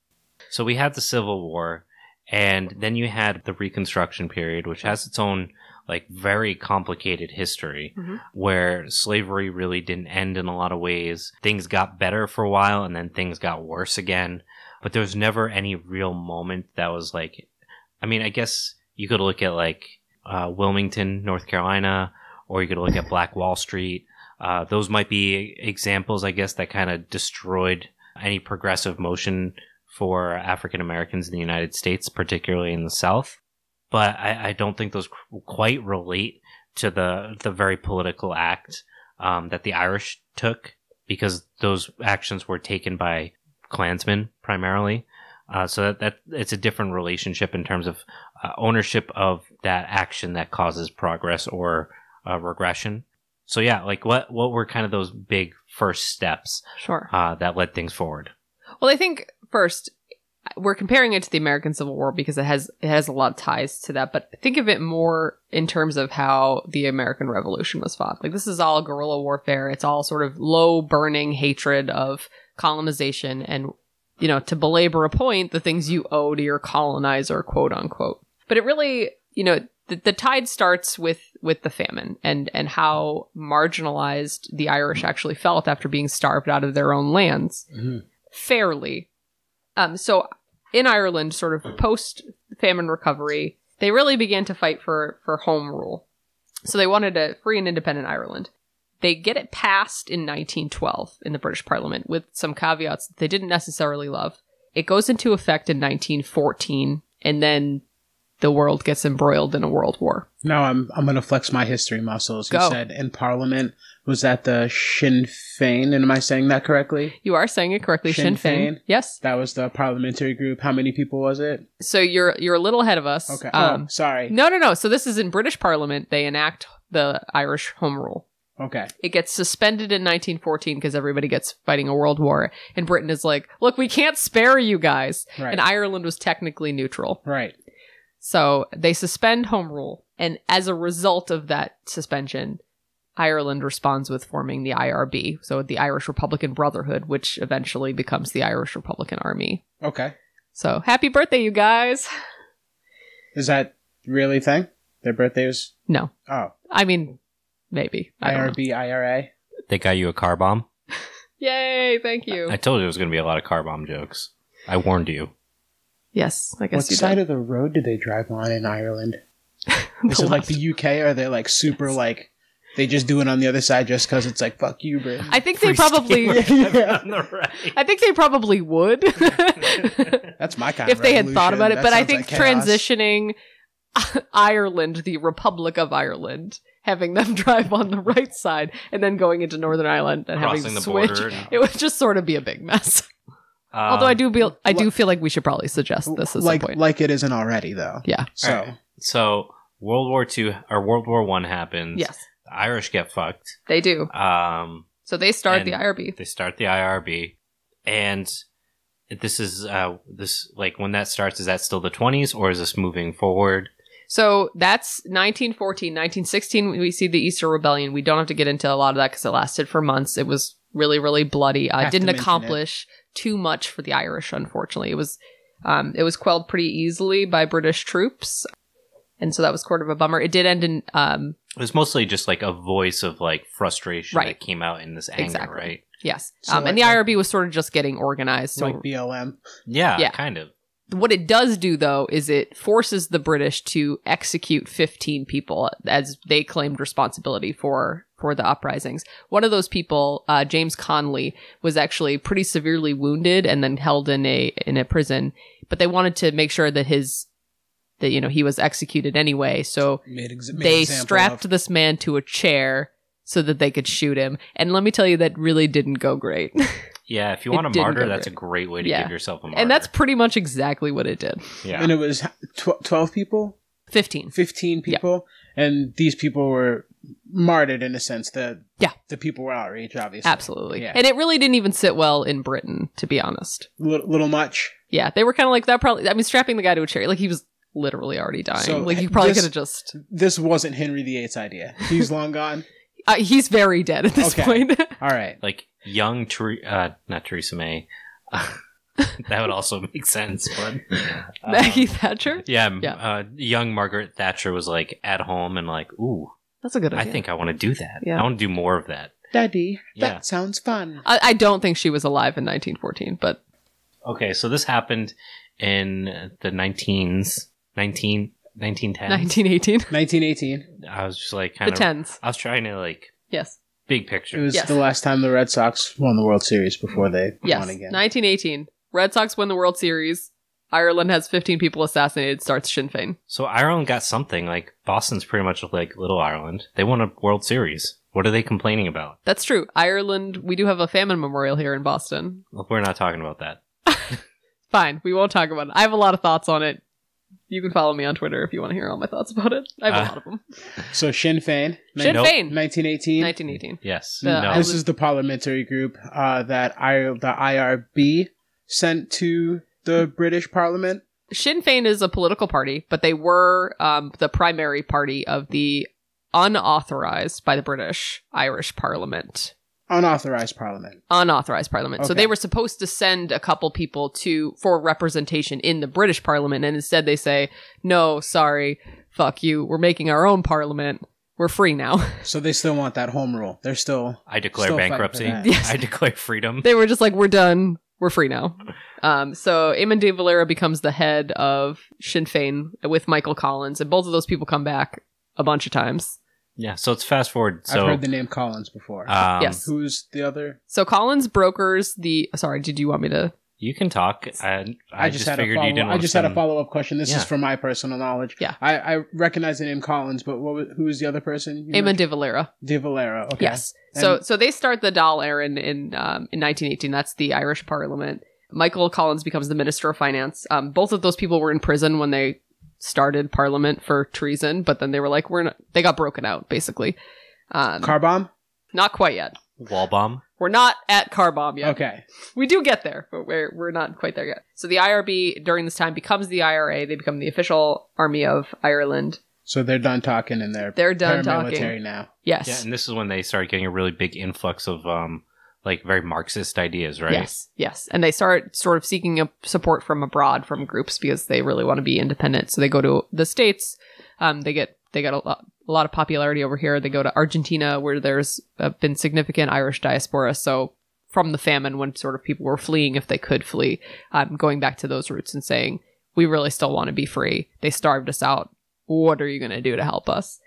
So we had the Civil War, and then you had the Reconstruction period, which has its own like very complicated history Mhm. where slavery really didn't end in a lot of ways. Things got better for a while and then things got worse again. But there was never any real moment that was like, I mean, I guess you could look at like uh, Wilmington, North Carolina, or you could look at Black Wall Street. Uh, those might be examples, I guess, that kind of destroyed any progressive motion for African Americans in the United States, particularly in the South. But I, I don't think those qu- quite relate to the the very political act um, that the Irish took, because those actions were taken by Klansmen primarily. Uh, so that, that it's a different relationship in terms of uh, ownership of that action that causes progress or uh, regression. So yeah, like what what were kind of those big first steps sure. uh, that led things forward? Well, I think first we're comparing it to the American Civil War because it has it has a lot of ties to that. But think of it more in terms of how the American Revolution was fought. Like this is all guerrilla warfare. It's all sort of low burning hatred of colonization and you know to belabor a point the things you owe to your colonizer quote unquote. But it really you know the, the tide starts with with the famine and and how marginalized the Irish actually felt after being starved out of their own lands Mhm. fairly. Um, so in Ireland, sort of post famine recovery, they really began to fight for for home rule. So they wanted a free and independent Ireland. They get it passed in 1912 in the British Parliament with some caveats that they didn't necessarily love. It goes into effect in 1914, and then the world gets embroiled in a world war. Now I'm I'm gonna flex my history muscles. You Go. said in Parliament was that the Sinn Fein? And am I saying that correctly? You are saying it correctly, Sinn Sinn Féin. Féin? Yes. That was the parliamentary group. How many people was it? So you're you're a little ahead of us. Okay. Um, oh, sorry. No, no, no. So this is in British Parliament. They enact the Irish Home Rule. Okay. It gets suspended in 1914 because everybody gets fighting a world war. And Britain is like, look, we can't spare you guys. Right. And Ireland was technically neutral. right. So they suspend Home Rule. And as a result of that suspension, Ireland responds with forming the IRB. So the Irish Republican Brotherhood, which eventually becomes the Irish Republican Army. Okay. So happy birthday, you guys. Is that really a thing? Their birthday was No. oh I mean, maybe. I. IRB IRA. They got you a car bomb. Yay, thank you. I told you it was going to be a lot of car bomb jokes. I warned you. yes, I guess What you side did. of the road do they drive on in Ireland? [LAUGHS] Is The it like the UK? Or are they like super like they just do it on the other side just because it's like fuck you, Britain? I think they Free probably. [LAUGHS] Yeah. on the right. I think they probably would. [LAUGHS] That's my kind if of they had thought about it. That But I think like transitioning Ireland, the Republic of Ireland, having them [LAUGHS] drive on the right side and then going into Northern Ireland and Crossing having the to switch, border and- it would just sort of be a big mess. [LAUGHS] Although I Um, do feel, I do like- feel like we should probably suggest this at like some point. like it isn't already though. yeah. So Alright. So World War Two or World War One happens. Yes, The Irish get fucked. they do. Um, So they start the IRB. they start the IRB, and this is uh this like when that starts. Is that still the twenties or is this moving forward? So that's 1914. 1916, we see the Easter Rebellion. We don't have to get into a lot of that because it lasted for months. It was really, really bloody. Uh, Have didn't mention accomplish too much for the Irish, unfortunately. It was, um, it was quelled pretty easily by British troops. And so that was sort of a bummer. It did end in, um, It was mostly just like a voice of like frustration Right. that came out in this anger, Exactly. right? yes. So um, and the IRB was sort of just getting organized. So like BLM. Yeah, Yeah. kind of. What it does do though is it forces the british to execute 15 people as they claimed responsibility for for the uprisings. One of those people uh, James Connolly was actually pretty severely wounded and then held in a in a prison but they wanted to make sure that his that you know he was executed anyway so ex- they strapped of. this man to a chair so that they could shoot him. And let me tell you that really didn't go great [LAUGHS] Yeah, if you want a martyr, that's a great way to Yeah. give yourself a martyr. and that's pretty much exactly what it did yeah. And it was tw- 12 people, 15 15 people, and these people were martyred in a sense that Yeah. the people were outraged, obviously. Absolutely. Yeah. And it really didn't even sit well in Britain, to be honest. Little, little much. Yeah, they were kind of like that probably I mean strapping the guy to a chair like he was literally already dying. So, like you probably could have just This wasn't Henry VIII's idea. He's [LAUGHS] long gone. Uh, he's very dead at this Okay. point. [LAUGHS] All right. like young, Ther- uh, not Theresa May. [LAUGHS] that would also make sense, but uh, [LAUGHS] Maggie Thatcher? Yeah, Yeah. Uh, young Margaret Thatcher was like at home and like, ooh, That's a good I think I want to do that. Yeah. I want to do more of that. Daddy, Yeah. that sounds fun. I, I don't think she was alive in 1914, but Okay, so this happened in the 19s, 19, 1910s. 1918. 1918. [LAUGHS] I was just like The kind of. tens. I was trying to like Yes. big picture. It picture. was Yes. the last time the Red Sox won the World Series before they Yes. won again. 1918. Red Sox win the World Series. Ireland has 15 people assassinated, starts Sinn Féin. So Ireland got something. Like Boston's pretty much like Little Ireland. They won a World Series. What are they complaining about? That's true. Ireland, we do have a famine memorial here in Boston. Look, we're not talking about that. [LAUGHS] Fine, we won't talk about it. I have a lot of thoughts on it. You can follow me on Twitter if you want to hear all my thoughts about it. I have a Uh, lot of them. So Sinn Féin, Sinn Nope. Féin, 1918. 1918. Yes. The- no. This is the parliamentary group uh, that I, the IRB sent to the British Parliament. Sinn Féin is a political party, but they were um, the primary party of the unauthorized by the British Irish Parliament. Unauthorized Parliament. Unauthorized Parliament. So they were supposed to send a couple people to for representation in the British Parliament, and instead they say, "No, sorry, fuck you. We're making our own Parliament. We're free now." [LAUGHS] So they still want that home rule. They're still I declare Still bankruptcy. Yes. I declare freedom. they were just like, "We're done. We're free now." Um, so Eamon de Valera becomes the head of Sinn Féin with Michael Collins, and both of those people come back a bunch of times. Yeah. So it's fast forward. I've heard the name Collins before. um, Yes. Who's the other? So Collins brokers the. Sorry, did you want me to? you can talk. I, I, just, had figured a you didn't. I just had a follow up question. This Yeah. is from my personal knowledge. Yeah. I, I recognize the name Collins, but what was, who was the other person? you Eamon mentioned? de Valera. de Valera. Okay. Yes. So And- so they start the Dáil Éireann in um, in 1918. That's the Irish Parliament. Michael Collins becomes the Minister of Finance. Um, both of those people were in prison when they started Parliament for treason, but then they were like, we're not. They got broken out basically. Um, Car bomb. not quite yet. wall bomb. We're not at car bomb yet. Okay. We do get there, but we're we're not quite there yet. So the IRB during this time becomes the IRA. They become the official army of Ireland. So they're done talking and they're They're done paramilitary talking. now. Yes. Yeah, and this is when they started getting a really big influx of um like very Marxist ideas, right? Yes, yes. And they start sort of seeking a support from abroad from groups because they really want to be independent. So they go to the states. Um, they get they get a lot a lot of popularity over here. They go to Argentina where there's uh, been significant Irish diaspora. So from the famine, when sort of people were fleeing if they could flee, um, going back to those roots and saying we really still want to be free. They starved us out. What are you going to do to help us?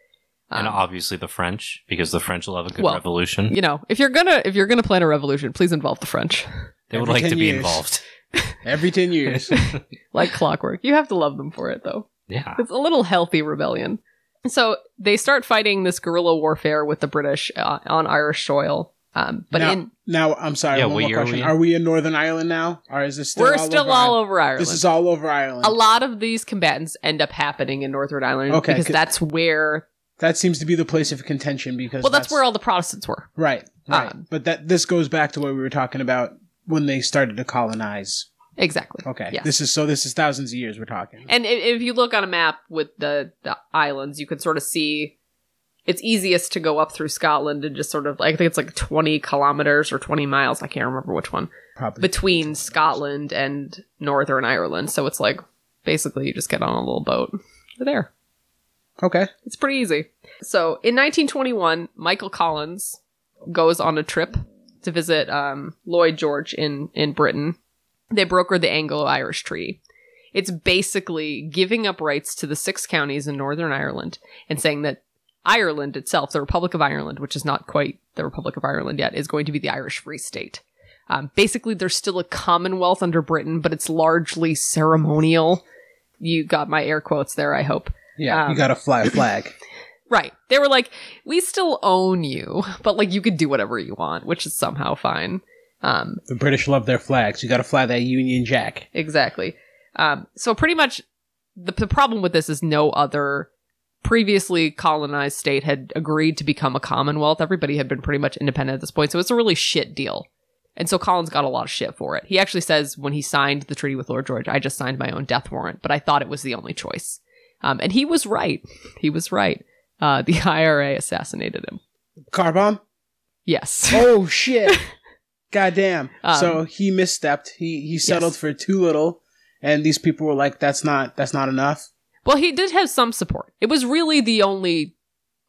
And Um, obviously the French, because the French love a good Well, revolution. you know, if you're gonna if you're gonna plan a revolution, please involve the French. They would every like to 10 be years. involved. [LAUGHS] Every 10 years. [LAUGHS] like clockwork. You have to love them for it, though. yeah. It's a little healthy rebellion. So they start fighting this guerrilla warfare with the British uh, on Irish soil. Um, but now, in now, I'm sorry. Yeah, one more year are question. we in? Are we in Northern Ireland now? Or is this still we're all still over all Ireland? over Ireland. This is all over Ireland. a lot of these combatants end up happening in Northern Ireland Okay, because that's where That seems to be the place of contention because well that's, where all the Protestants were. right, right. Um, but that this goes back to what we were talking about when they started to colonize Exactly. Okay. Yes. This is so. This is thousands of years we're talking. And if you look on a map with the, the islands, you can sort of see it's easiest to go up through Scotland and just sort of, I think it's like 20 kilometers or 20 miles, I can't remember which one, Probably between Scotland and Northern Ireland. So it's like basically you just get on a little boat. You're there. Okay. It's pretty easy. So in 1921, Michael Collins goes on a trip to visit um, Lloyd George in, in Britain. They broker the Anglo Irish Treaty. It's basically giving up rights to the six counties in Northern Ireland and saying that Ireland itself, the Republic of Ireland, which is not quite the Republic of Ireland yet, is going to be the Irish Free State. Um, basically, there's still a Commonwealth under Britain, but it's largely ceremonial. You got my air quotes there, I hope. Yeah. Um, you got to fly a [CLEARS THROAT] flag. Right. They were like, we still own you, but like you could do whatever you want, which is somehow fine. Um, the British love their flags. You got to fly that Union Jack. exactly. Um, so pretty much the, the problem with this is no other previously colonized state had agreed to become a commonwealth. Everybody had been pretty much independent at this point. So it's a really shit deal. And so Collins got a lot of shit for it. He actually says when he signed the treaty with Lloyd George, I just signed my own death warrant, but I thought it was the only choice. Um, and he was right. He was right. Uh, the [LAUGHS] IRA assassinated him. Car bomb. Yes. Oh [LAUGHS] shit! Goddamn. Um, so he misstepped. He he settled Yes. for too little, and these people were like, "That's not that's not enough." Well, he did have some support. It was really the only,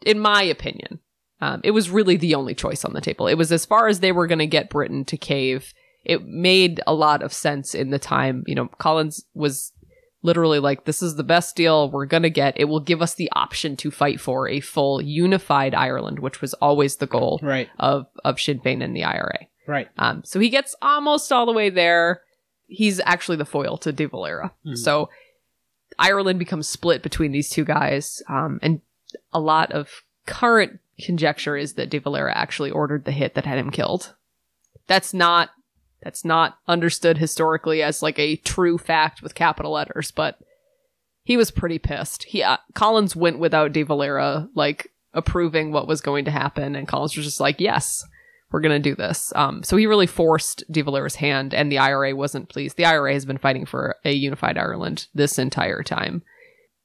in my opinion, um, it was really the only choice on the table. It was as far as they were going to get Britain to cave. It made a lot of sense in the time. You know, Collins was literally like, "This is the best deal we're going to get. It will give us the option to fight for a full unified Ireland, which was always the goal Right. of of Sinn Féin and the IRA." Right. Um, so he gets almost all the way there. He's actually the foil to De Valera. Mhm. So Ireland becomes split between these two guys. Um, and a lot of current conjecture is that De Valera actually ordered the hit that had him killed. That's not that's not understood historically as like a true fact with capital letters, but he was pretty pissed. He uh, Collins went without De Valera like approving what was going to happen, and Collins was just like, "Yes, we're going to do this." Um, so he really forced De Valera's hand, and the IRA wasn't pleased. The IRA has been fighting for a unified Ireland this entire time,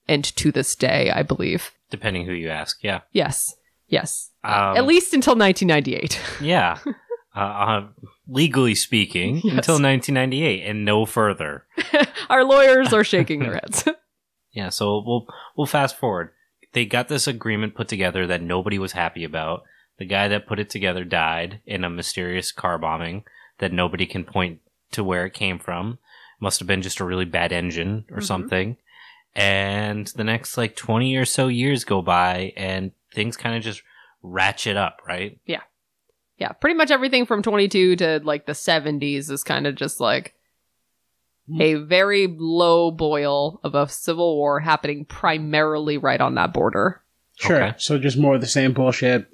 and to this day, I believe. depending who you ask. Yeah. Yes, yes, Um, at least until 1998. [LAUGHS] Yeah. uh, uh, legally speaking, [LAUGHS] Yes. until 1998 and no further. [LAUGHS] Our lawyers are shaking their heads. [LAUGHS] Yeah, so we'll we'll fast forward. They got this agreement put together that nobody was happy about. The guy that put it together died in a mysterious car bombing that nobody can point to where it came from. Must have been just a really bad engine or Mhm. something. And the next like 20 or so years go by and things kind of just ratchet up, right? yeah, pretty much everything from 22 to like the 70s is kind of just like a very low boil of a civil war happening primarily right on that border. Sure. Okay. So just more of the same bullshit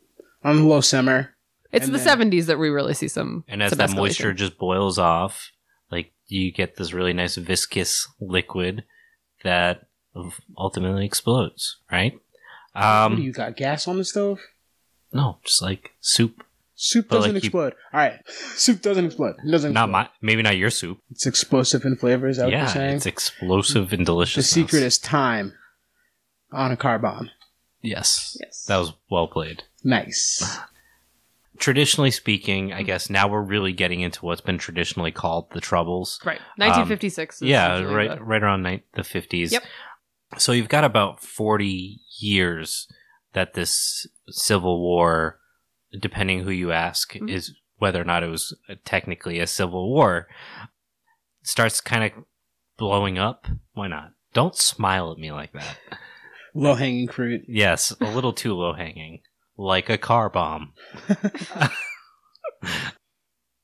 on the low simmer. It's the then- 70s that we really see some. And as some that escalation. moisture just boils off, like you get this really nice viscous liquid that ultimately explodes, right? what do Um, you got? Gas on the stove? no, just like soup. Soup But, doesn't like, you- explode. All right. Soup doesn't explode. It doesn't. Not explode. my, maybe not your soup. It's explosive in flavor. Is that what you're Yeah, saying? it's explosive and delicious. the secret is time on a car bomb. yes, Yes. that was well played. Nice. [SIGHS] Traditionally speaking, I guess now we're really getting into what's been traditionally called the Troubles. right. 1956. is Um, yeah, right, the- right around ni- the fifties. Yep. So you've got about forty years that this civil war, depending who you ask, Mhm. is whether or not it was technically a civil war, starts kind of blowing up. Why not? Don't smile at me like that. [LAUGHS] Low hanging fruit. Yes, a little too low hanging, like a car bomb. [LAUGHS]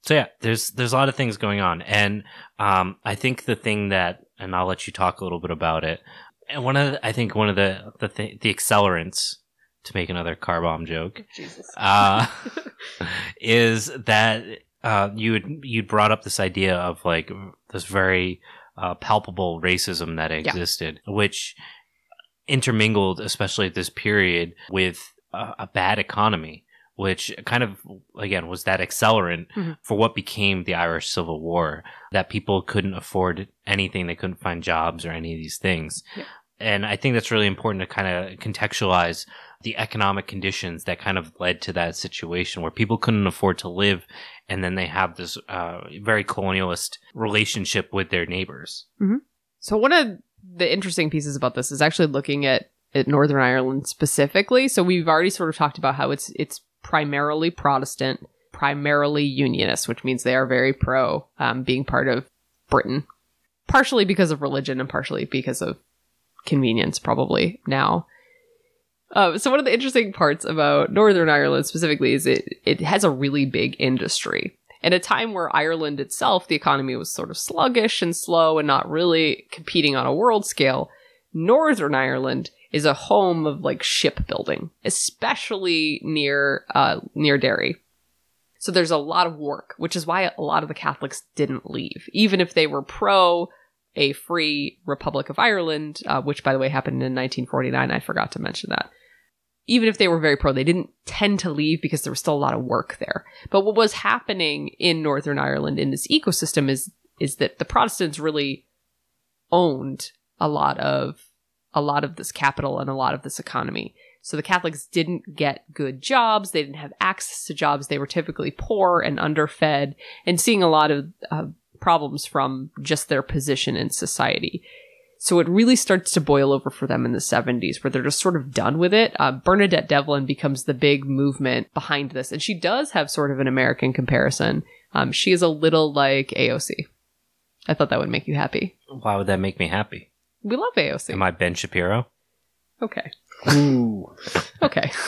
so yeah, there's there's a lot of things going on, and um, I think the thing that, and I'll let you talk a little bit about it. And one of the, I think one of the the th- the accelerants to make another car bomb joke Jesus. uh, [LAUGHS] is that uh, you had you brought up this idea of like this very uh, palpable racism that existed, which intermingled, especially at this period, with a, a bad economy, which kind of again was that accelerant Mhm. for what became the Irish Civil War. That people couldn't afford anything, they couldn't find jobs or any of these things. Yeah. And I think that's really important to kind of contextualize the economic conditions that kind of led to that situation where people couldn't afford to live, and then they have this uh, very colonialist relationship with their neighbors. So one of the interesting pieces about this is actually looking at, at Northern Ireland specifically. So we've already sort of talked about how it's it's primarily Protestant, primarily Unionist, which means they are very pro um, being part of Britain, partially because of religion and partially because of convenience, probably now. Uh, so one of the interesting parts about Northern Ireland specifically is it it has a really big industry. At a time where Ireland itself, the economy was sort of sluggish and slow and not really competing on a world scale, Northern Ireland is a home of like shipbuilding, especially near uh, near Derry. So there's a lot of work, which is why a lot of the Catholics didn't leave, even if they were pro a free Republic of Ireland, uh, which by the way happened in 1949. I forgot to mention that. Even if they were very pro, they didn't tend to leave because there was still a lot of work there. But what was happening in Northern Ireland in this ecosystem is is that the Protestants really owned a lot of a lot of this capital and a lot of this economy. So the Catholics didn't get good jobs. They didn't have access to jobs. They were typically poor and underfed and seeing a lot of uh, problems from just their position in society. So it really starts to boil over for them in the 70s, where they're just sort of done with it. Uh, Bernadette Devlin becomes the big movement behind this, and she does have sort of an American comparison. Um, she is a little like AOC. I thought that would make you happy. Why would that make me happy? We love AOC. Am I Ben Shapiro? okay. Ooh. Okay. [LAUGHS]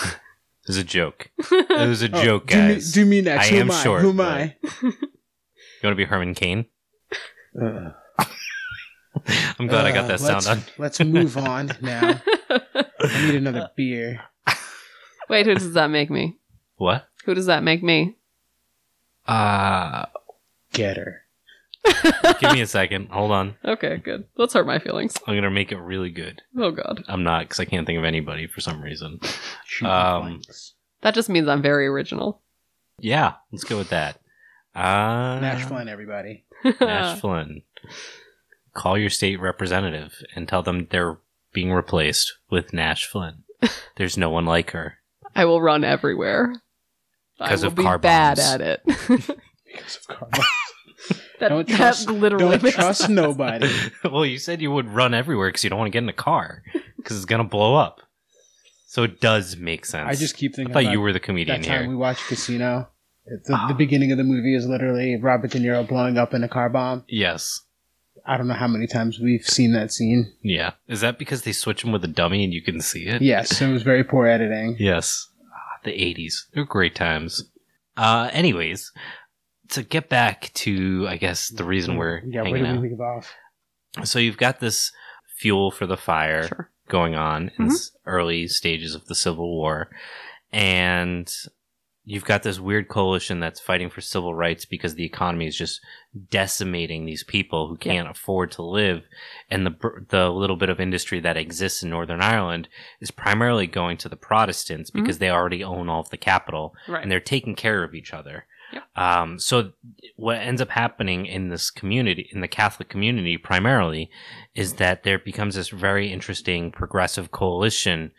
It was a joke. [LAUGHS] It was a Oh, joke, do me, guys. do me next. I Who am am I? short, Who am I? You want to be Herman Cain? Uh, I'm glad I got uh, that sound on. [LAUGHS] Let's move [LAUGHS] on now. I need another [LAUGHS] beer. Wait, who does that make me? What? Who does that make me? Uh, Get her. give me a second. Hold on. Okay, good. Let's hurt my feelings. I'm gonna make it really good. Oh god. I'm not because I can't think of anybody for some reason. Um. That just means I'm very original. Yeah, let's go with that. Uh, Nash Flynn, everybody. Nash Flynn. Call your state representative and tell them they're being replaced with Nash Flynn. [LAUGHS] There's no one like her. I will run everywhere. I 'Cause will of be car bad at it. [LAUGHS] Because of Carl. [LAUGHS] that, Don't that trust- literally Don't makes trust sense. nobody. well, you said you would run everywhere because you don't want to get in a car because it's gonna blow up. So it does make sense. I just keep thinking. I thinking thought about you were the comedian that time here. we watched Casino. The, Ah. the beginning of the movie is literally Robert De Niro blowing up in a car bomb. yes. I don't know how many times we've seen that scene. Yeah. Is that because they switch him with a dummy and you can see it? Yes, it was very poor editing. Yes. Ah, the 80s. They're great times. Uh, anyways, to get back to, I guess, the reason we're yeah, hanging did out. we leave off? So you've got this fuel for the fire Sure. going on in Mhm. s- early stages of the Civil War. And you've got this weird coalition that's fighting for civil rights because the economy is just decimating these people who can't afford to live. And the, the little bit of industry that exists in Northern Ireland is primarily going to the Protestants Mhm. because they already own all of the capital Right. and they're taking care of each other. Yeah. Um, so what ends up happening in this community, in the Catholic community primarily, is that there becomes this very interesting progressive coalition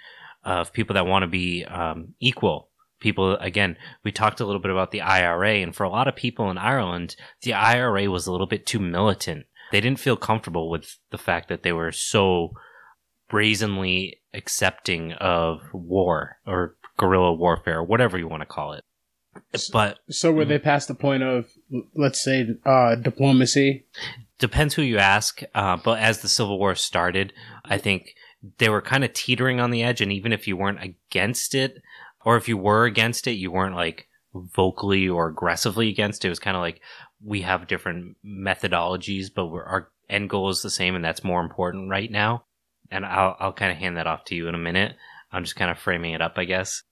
of people that want to be um, equal. People, again, we talked a little bit about the IRA, and for a lot of people in Ireland, the IRA was a little bit too militant. They didn't feel comfortable with the fact that they were so brazenly accepting of war or guerrilla warfare, whatever you want to call it. But So were they past the point of, let's say, uh, diplomacy? depends who you ask. Uh, but as the Civil War started, I think they were kind of teetering on the edge. And even if you weren't against it, or if you were against it, you weren't like vocally or aggressively against it. It was kind of like we have different methodologies, but our end goal is the same, and that's more important right now. And I'll I'll kind of hand that off to you in a minute. I'm just kind of framing it up, I guess.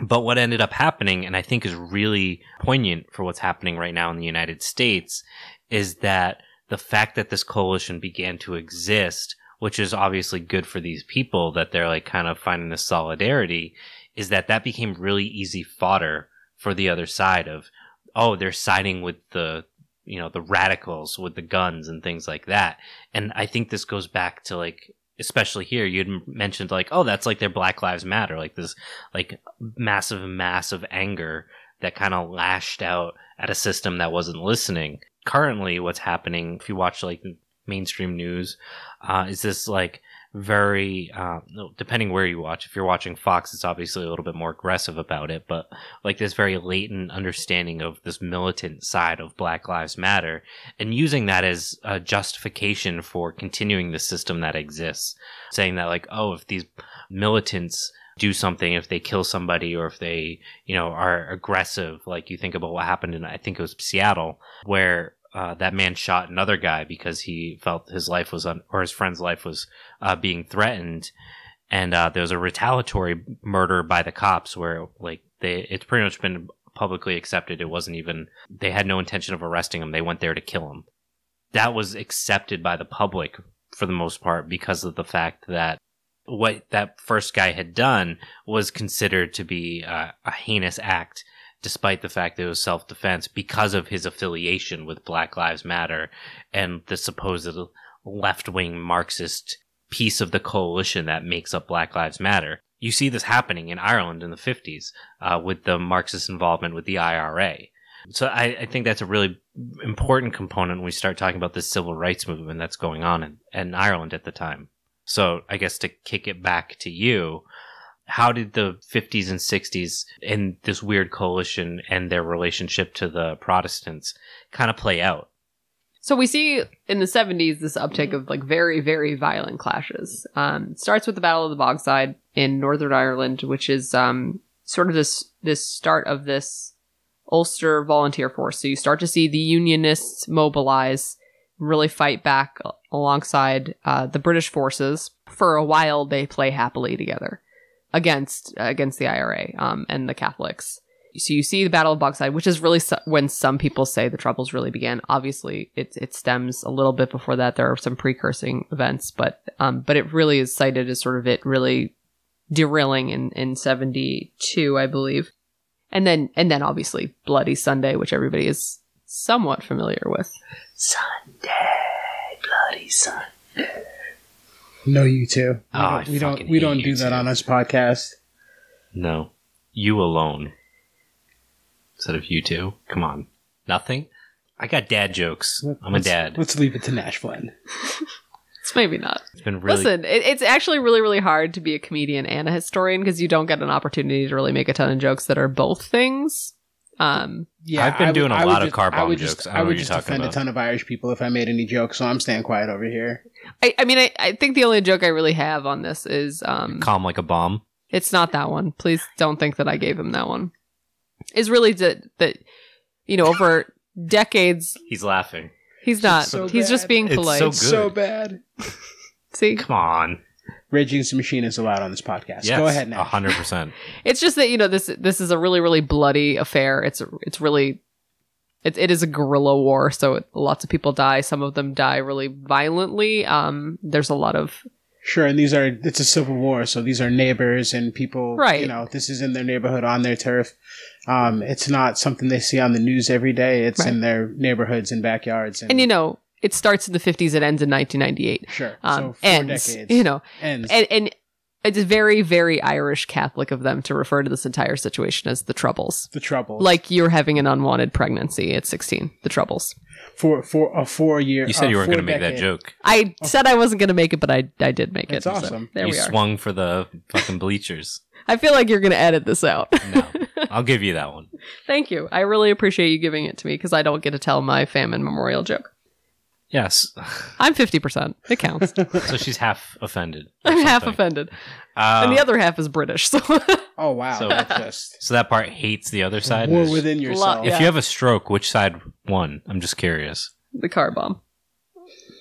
But what ended up happening, and I think is really poignant for what's happening right now in the United States, is that the fact that this coalition began to exist, which is obviously good for these people that they're like kind of finding this solidarity, is that that became really easy fodder for the other side of, oh, they're siding with the, you know, the radicals with the guns and things like that. And I think this goes back to like, especially here, you'd mentioned like, oh, that's like their Black Lives Matter, like this, like massive, massive anger that kind of lashed out at a system that wasn't listening. Currently, what's happening, if you watch like mainstream news, uh, is this like very uh, depending where you watch if you're watching fox it's obviously a little bit more aggressive about it but like this very latent understanding of this militant side of black lives matter and using that as a justification for continuing the system that exists. Saying that like oh if these militants do something if they kill somebody or if they you know are aggressive like you think about what happened in i think it was seattle where uh, that man shot another guy because he felt his life was un- or his friend's life was uh, being threatened, and uh, there was a retaliatory murder by the cops where like they it's pretty much been publicly accepted. It wasn't even they had no intention of arresting him. They went there to kill him. That was accepted by the public for the most part because of the fact that what that first guy had done was considered to be uh, a heinous act despite the fact that it was self defense because of his affiliation with Black Lives Matter and the supposed left wing Marxist piece of the coalition that makes up Black Lives Matter. You see this happening in Ireland in the 50s uh, with the Marxist involvement with the IRA. So I, I, think that's a really important component when we start talking about this civil rights movement that's going on in, in Ireland at the time. So I guess to kick it back to you, how did the 50s and 60s and this weird coalition and their relationship to the Protestants kind of play out? So we see in the 70s this uptick of like very, very violent clashes. Um, starts with the Battle of the Bogside in Northern Ireland, which is um, sort of this this start of this Ulster volunteer force. So you start to see the Unionists mobilize, really fight back alongside uh, the British forces. For a while, they play happily together against against the IRA um, and the Catholics. So you see the Battle of Bogside, which is really su- when some people say the troubles really began. Obviously, it it stems a little bit before that. There are some precursing events, but um, but it really is cited as sort of it really derailing in in seventy two, I believe, and then and then obviously Bloody Sunday, which everybody is somewhat familiar with. Sunday, Bloody Sunday. No, you too. Oh, we Oh, don't, I we don't, we don't do that too. on this podcast. No. You alone. Instead of you two. Come on. Nothing? I got dad jokes. I'm a dad. Let's leave it to Nash Flynn. [LAUGHS] It's maybe not. It's been really Listen, it, it's actually really, really hard to be a comedian and a historian because you don't get an opportunity to really make a ton of jokes that are both things. Um, Yeah, I've been I would- doing a I would lot of just- car I bomb would jokes. Just, I I, would you're just offend about. a ton of Irish people if I made any jokes, so I'm staying quiet over here. I, I mean, I, I think the only joke I really have on this is um, calm like a bomb. it's not that one. Please don't think that I gave him that one. Is really that that you know over decades [LAUGHS] He's laughing. he's not. so he's just being polite. so It's so good. bad. See, Come on. Rage Against the Machine is allowed on this podcast. Yes, Go ahead now. hundred percent. [LAUGHS] it's just that you know this this is a really really bloody affair. It's it's really it, it is a guerrilla war, so it, lots of people die. Some of them die really violently. Um, there's a lot of Sure, and these are it's a civil war, so these are neighbors and people. Right. You know, this is in their neighborhood on their turf. Um, it's not something they see on the news every day. It's Right. in their neighborhoods and backyards. And, and you know it starts in the 50s. It ends in 1998. sure, Um, so four ends decades. you know ends. and and it's very very Irish Catholic of them to refer to this entire situation as the Troubles. the troubles. Like you're having an unwanted pregnancy at 16. The Troubles. for for a four year. You said uh, you weren't going to make that joke. I said I wasn't going to make it, but I I did make That's it. so awesome. there you we are. swung for the fucking bleachers. I feel like you're going to edit this out. No, [LAUGHS] I'll give you that one. Thank you. I really appreciate you giving it to me because I don't get to tell my famine memorial joke. Yes. I'm 50%. It counts. [LAUGHS] So she's half offended. I'm half offended. Um, and the other half is British. So [LAUGHS] Oh wow, So- just so that part hates the other side. war within yourself. yeah. If you have a stroke, which side won? I'm just curious. the car bomb.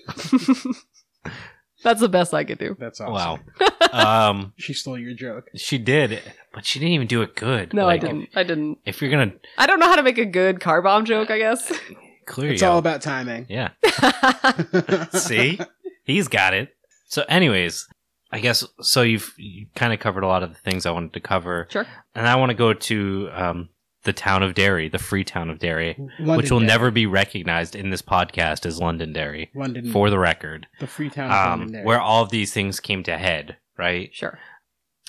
[LAUGHS] That's the best I could do. That's awesome. Wow. um, She stole your joke. she did, but she didn't even do it good. No, Like, I didn't. I didn't. If you're gonna I don't know how to make a good car bomb joke, I guess. Clear It's you. all about timing. yeah. [LAUGHS] [LAUGHS] See, he's got it. So, anyways, I guess so. You've you kind of covered a lot of the things I wanted to cover, Sure. and I want to go to um, the town of Derry, the free town of Derry, which will Londonderry. never be recognized in this podcast as Londonderry, London for the record, the free town of um, Londonderry. where all of these things came to head. Right. Sure.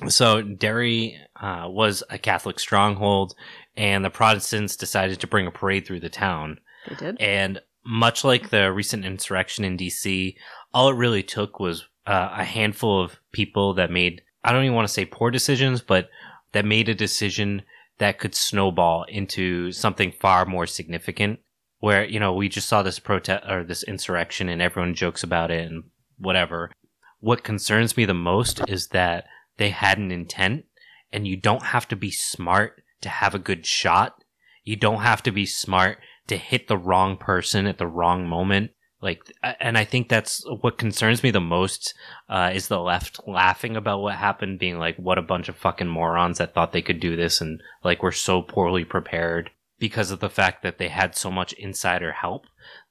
So Derry uh, was a Catholic stronghold, and the Protestants decided to bring a parade through the town. They did. And much like the recent insurrection in DC, all it really took was uh, a handful of people that made, I don't even want to say poor decisions, but that made a decision that could snowball into something far more significant. Where, you know, we just saw this protest or this insurrection and everyone jokes about it and whatever. What concerns me the most is that they had an intent and you don't have to be smart to have a good shot. You don't have to be smart to hit the wrong person at the wrong moment. Like, and I think that's what concerns me the most uh, is the left laughing about what happened, being like, "What a bunch of fucking morons that thought they could do this," and like we're so poorly prepared because of the fact that they had so much insider help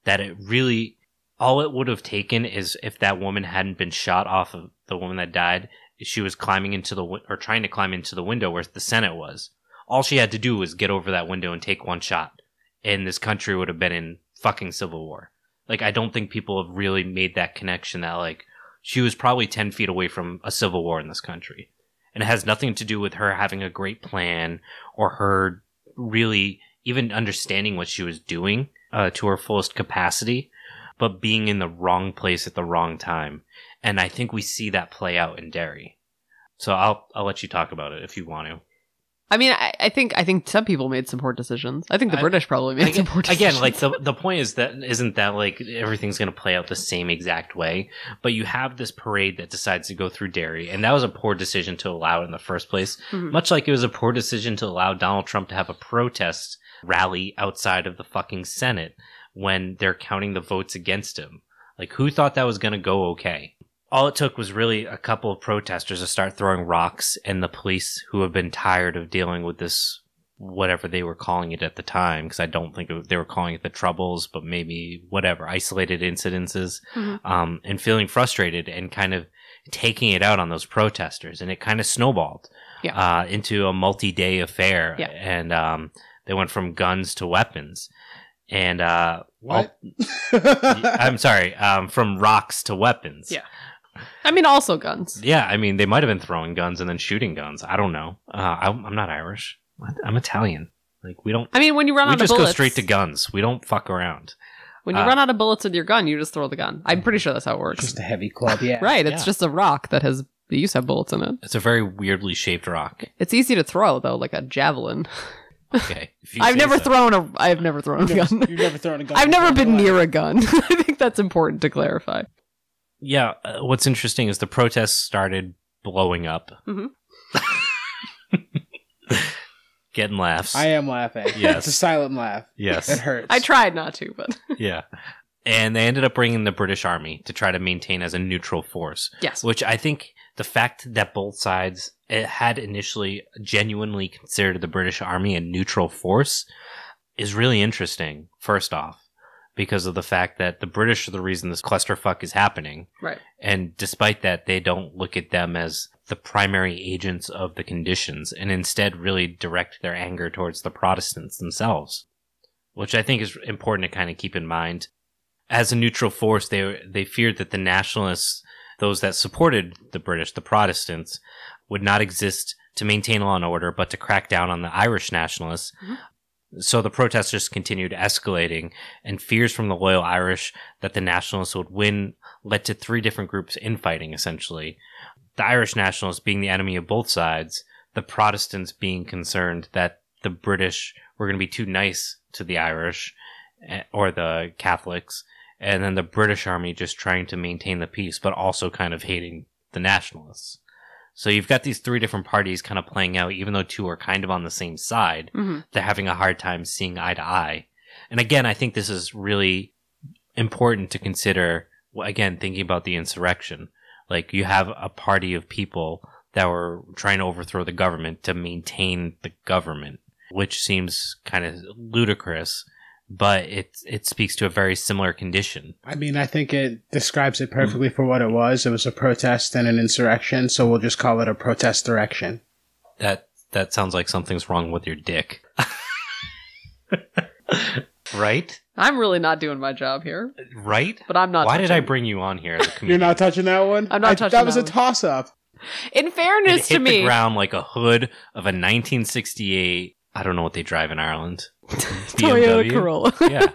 that it really all it would have taken is if that woman hadn't been shot off of the woman that died. She was climbing into the or trying to climb into the window where the Senate was. All she had to do was get over that window and take one shot, and this country would have been in fucking civil war. Like I don't think people have really made that connection that like she was probably 10 feet away from a civil war in this country. And it has nothing to do with her having a great plan or her really even understanding what she was doing uh, to her fullest capacity, but being in the wrong place at the wrong time. And I think we see that play out in Derry. So I'll I'll let you talk about it if you want to. I mean, I, I think I think some people made some poor decisions. I think the I- British probably made some poor decisions. Again, like the [LAUGHS] the point is that isn't that like everything's going to play out the same exact way, but you have this parade that decides to go through Derry, and that was a poor decision to allow in the first place. Mhm. Much like it was a poor decision to allow Donald Trump to have a protest rally outside of the fucking Senate when they're counting the votes against him. Like, who thought that was going to go okay? All it took was really a couple of protesters to start throwing rocks, and the police, who have been tired of dealing with this, whatever they were calling it at the time, because I don't think it- they were calling it the Troubles, but maybe whatever, isolated incidences, Mhm. um, and feeling frustrated and kind of taking it out on those protesters. And it kind of snowballed Yeah. uh, into a multi day affair. Yeah. And um, they went from guns to weapons. And uh, What? all- [LAUGHS] I'm sorry, um, from rocks to weapons. Yeah. I mean, also guns. Yeah, I mean, they might have been throwing guns and then shooting guns. I don't know. Uh, I'm, I'm not Irish. I'm Italian. Like we don't. I mean, when you run we out just of go bullets, straight to guns. We don't fuck around. when you uh, run out of bullets with your gun, you just throw the gun. I'm pretty sure that's how it works. Just a heavy club, yeah. [LAUGHS] right? It's Yeah. just a rock that has that used to have bullets in it. It's a very weirdly shaped rock. It's easy to throw though, like a javelin. Okay, [LAUGHS] I've never so. thrown a. I've never thrown a You've never, gun. you've never thrown a gun. [LAUGHS] I've never been near a gun. I think that's important to clarify. Yeah, uh, what's interesting is the protests started blowing up. Mhm. [LAUGHS] Getting laughs. I am laughing. Yes. It's a silent laugh. Yes. It yes. hurts. I tried not to, but [LAUGHS] yeah. And they ended up bringing the British Army to try to maintain as a neutral force, yes, which I think the fact that both sides had initially genuinely considered the British Army a neutral force is really interesting, first off, because of the fact that the British are the reason this clusterfuck is happening. right. And despite that, they don't look at them as the primary agents of the conditions and instead really direct their anger towards the Protestants themselves, which I think is important to kind of keep in mind. As a neutral force, they, they feared that the nationalists, those that supported the British, the Protestants, would not exist to maintain law and order, but to crack down on the Irish nationalists. Mm-hmm. So the protesters continued escalating, and fears from the loyal Irish that the nationalists would win led to three different groups infighting, essentially. The Irish nationalists being the enemy of both sides, the Protestants being concerned that the British were going to be too nice to the Irish eh, or the Catholics, and then the British army just trying to maintain the peace, but also kind of hating the nationalists. So you've got these three different parties kind of playing out, even though two are kind of on the same side hmm they're having a hard time seeing eye to eye. And again, I think this is really important to consider. Again, thinking about the insurrection, like you have a party of people that were trying to overthrow the government to maintain the government, which seems kind of ludicrous but it it speaks to a very similar condition. I mean, I think it describes it perfectly for what it was. It was a protest and an insurrection, so we'll just call it a protest direction. That that sounds like something's wrong with your dick. [LAUGHS] right? I'm really not doing my job here, Right? but I'm not. Why did I bring you on here [LAUGHS] You're not touching that one? I'm not I- touching That was that a toss up. In fairness It fairness hit to the me, ground like a hood of a 1968. I don't know what they drive in Ireland. [LAUGHS] Toyota Corolla. yeah.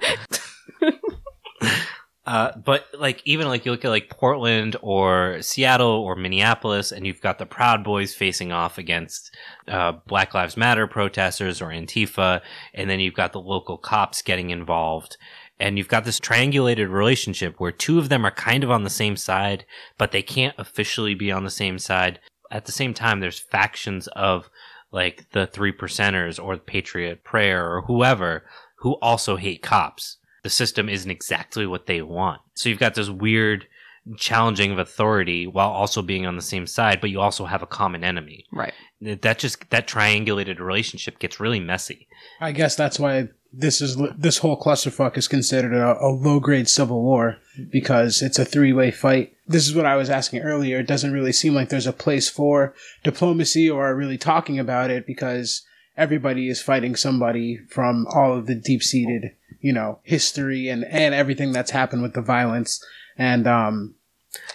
[LAUGHS] uh, but like even like you look at like Portland or Seattle or Minneapolis, and you've got the Proud Boys facing off against uh, Black Lives Matter protesters or Antifa, and then you've got the local cops getting involved. And you've got this triangulated relationship where two of them are kind of on the same side, but they can't officially be on the same side. At the same time, there's factions of like the three percenters or the Patriot Prayer or whoever who also hate cops. The system isn't exactly what they want. So you've got this weird challenging of authority while also being on the same side, but you also have a common enemy. right. That just that triangulated relationship gets really messy. I guess that's why this is this whole clusterfuck is considered a, a low grade civil war because it's a three way fight. This is what I was asking earlier. It doesn't really seem like there's a place for diplomacy or really talking about it because everybody is fighting somebody from all of the deep seated, you know, history and and everything that's happened with the violence and um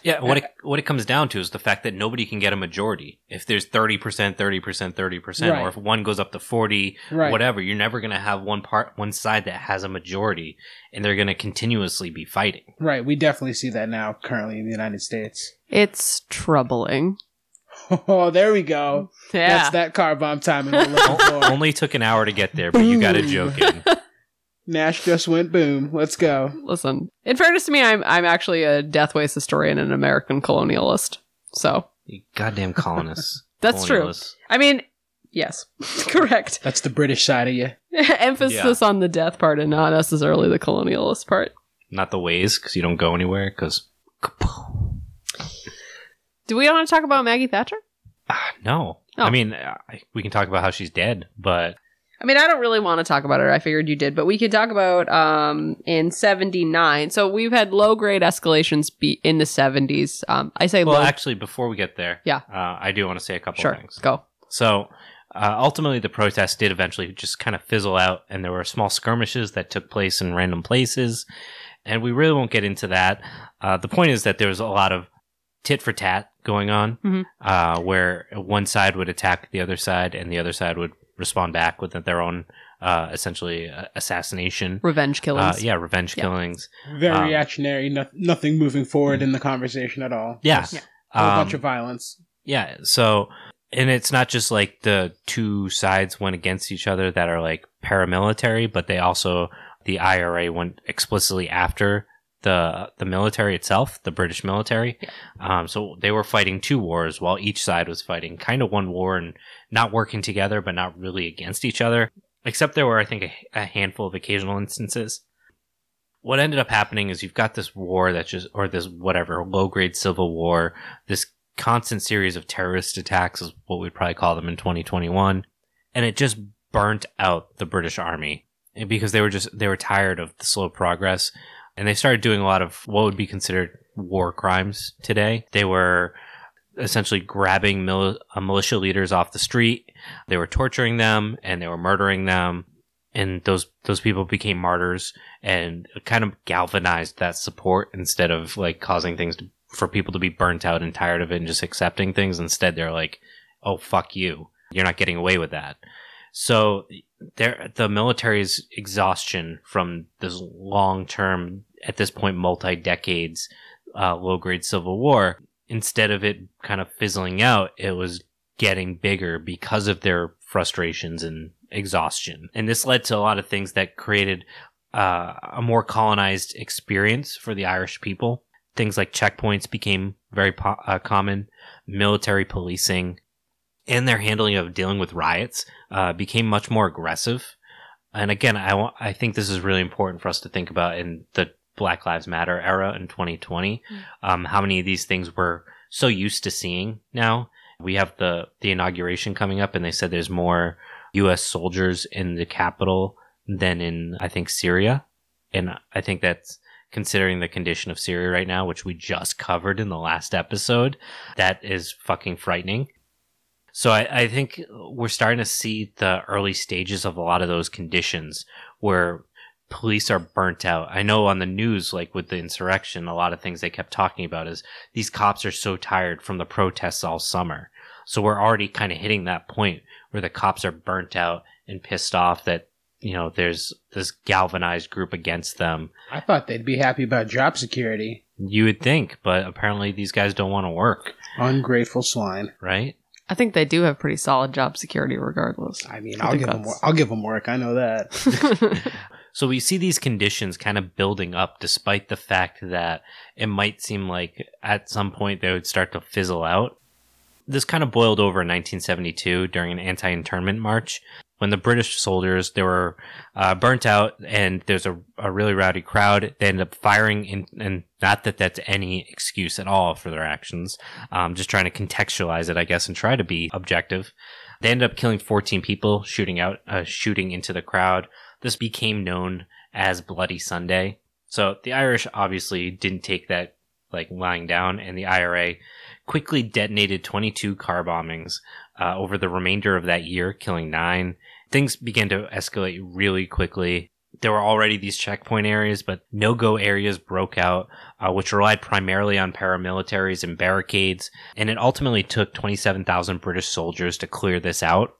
Yeah, what it what it comes down to is the fact that nobody can get a majority. If there's thirty percent, thirty percent, thirty percent, Right. or if one goes up to forty, Right. whatever, you're never going to have one part, one side that has a majority, and they're going to continuously be fighting. right, we definitely see that now currently in the United States. It's troubling. [LAUGHS] Oh, there we go. Yeah. That's that car bomb timing we're looking. [LAUGHS] Only took an hour to get there, but you got a joke in. [LAUGHS] Nash just went boom. Let's go. Listen, in fairness to me, I'm I'm actually a Deathways historian and an American colonialist. So You goddamn colonists. [LAUGHS] That's true. I mean, yes, [LAUGHS] correct. That's the British side of you. [LAUGHS] Emphasis on the death part and not necessarily the colonialist part. Not the ways, because you don't go anywhere. Because Do we want to talk about Maggie Thatcher? Ah, no, Oh. I mean I, we can talk about how she's dead, but I mean, I don't really want to talk about it. I figured you did, but we could talk about um in 79. So we've had low grade escalations be in the 70s. Um I say well, low. actually, before we get there, Yeah. uh, I do want to say a couple sure. of things. Go. So uh, ultimately, the protests did eventually just kind of fizzle out, and there were small skirmishes that took place in random places. And we really won't get into that. Uh, the point is that there was a lot of tit for tat going on, Mhm. uh, where one side would attack the other side, and the other side would respond back with their own, uh, essentially, uh, assassination. Revenge Uh, killings. yeah, revenge Yeah. killings. Very Um, reactionary. No- nothing moving forward in the conversation at all. Yeah. Just Yeah. A Um, bunch of violence. Yeah. So, and it's not just like the two sides went against each other that are like paramilitary, but they also, the IRA went explicitly after the the military itself, the British military. Um, so they were fighting two wars while each side was fighting kind of one war and not working together, but not really against each other. Except there were, I think, a, a handful of occasional instances. What ended up happening is you've got this war that's just, or this whatever, low grade civil war, this constant series of terrorist attacks is what we'd probably call them in 2021 and it just burnt out the british army because they were just they were tired of the slow progress and they started doing a lot of what would be considered war crimes today. They were essentially grabbing mil- uh, militia leaders off the street. They were torturing them and they were murdering them. And those those people became martyrs and kind of galvanized that support instead of like causing things to, for people to be burnt out and tired of it and just accepting things. Instead they're like oh fuck you. You're not getting away with that. So there the military's exhaustion from this long term at this point multi decades uh, low grade civil war. Instead of it kind of fizzling out it was getting bigger because of their frustrations and exhaustion. And this led to a lot of things that created uh, a more colonized experience for the irish people. Things like checkpoints became very po- uh, common. Military policing and their handling of dealing with riots uh, became much more aggressive. And again I I think this is really important for us to think about in the black lives matter era in 2020 um, how many of these things we're so used to seeing now we have the the inauguration coming up and they said there's more us soldiers in the capital than in, I think, Syria. And I think that's considering the condition of Syria right now, which we just covered in the last episode. That is fucking frightening. So I, I think we're starting to see the early stages of a lot of those conditions where police are burnt out. I know on the news, like with the insurrection, a lot of things they kept talking about is these cops are so tired from the protests all summer. So we're already kind of hitting that point where the cops are burnt out and pissed off that, you know, there's this galvanized group against them. I thought they'd be happy about job security. You would think, but apparently these guys don't want to work, Ungrateful swine. right? I think they do have pretty solid job security regardless. I mean, I I'll think give them. that's- I'll give them work. I know that. [LAUGHS] [LAUGHS] So we see these conditions kind of building up despite the fact that it might seem like at some point they would start to fizzle out. This kind of boiled over in 1972 during an anti-internment march when the British soldiers they were uh, burnt out and there's a, a really rowdy crowd. They ended up firing in, and not that that's any excuse at all for their actions. Um, just trying to contextualize it, I guess, and try to be objective. They ended up killing 14 people, shooting out, uh, shooting into the crowd. This became known as Bloody Sunday. So the Irish obviously didn't take that like lying down, and the IRA quickly detonated 22 car bombings uh, over the remainder of that year, killing nine. Things began to escalate really quickly. There were already these checkpoint areas, but no go areas broke out, uh, which relied primarily on paramilitaries and barricades. And it ultimately took 27,000 British soldiers to clear this out.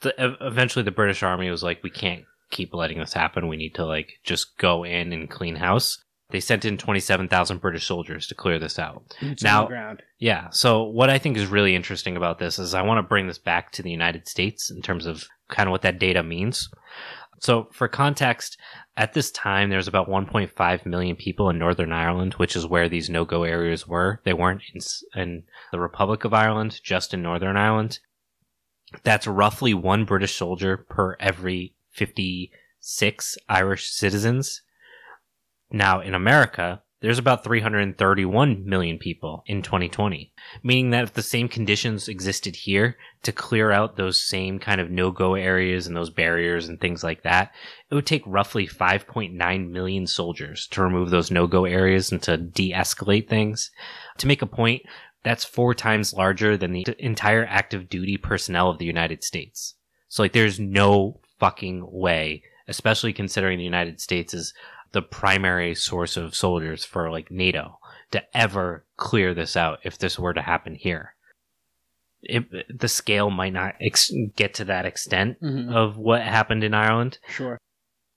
The, eventually, the British Army was like, we can't keep letting this happen. We need to like just go in and clean house. They sent in 27,000 British soldiers to clear this out. Boots Now- on the ground. Yeah. So what I think is really interesting about this is I want to bring this back to the United States in terms of kind of what that data means. So for context, at this time there's about 1.5 million people in Northern Ireland, which is where these no-go areas were. They weren't in, in the Republic of Ireland, just in Northern Ireland. That's roughly one British soldier per every 56 Irish citizens. Now in America, there's about 331 million people in 2020, meaning that if the same conditions existed here to clear out those same kind of no-go areas and those barriers and things like that, it would take roughly 5.9 million soldiers to remove those no-go areas and to de-escalate things. To make a point, that's four times larger than the entire active duty personnel of the United States. So like there's no fucking way, especially considering the United States is the primary source of soldiers for like NATO to ever clear this out if this were to happen here. It, the scale might not ex- get to that extent Mhm. of what happened in Ireland. Sure.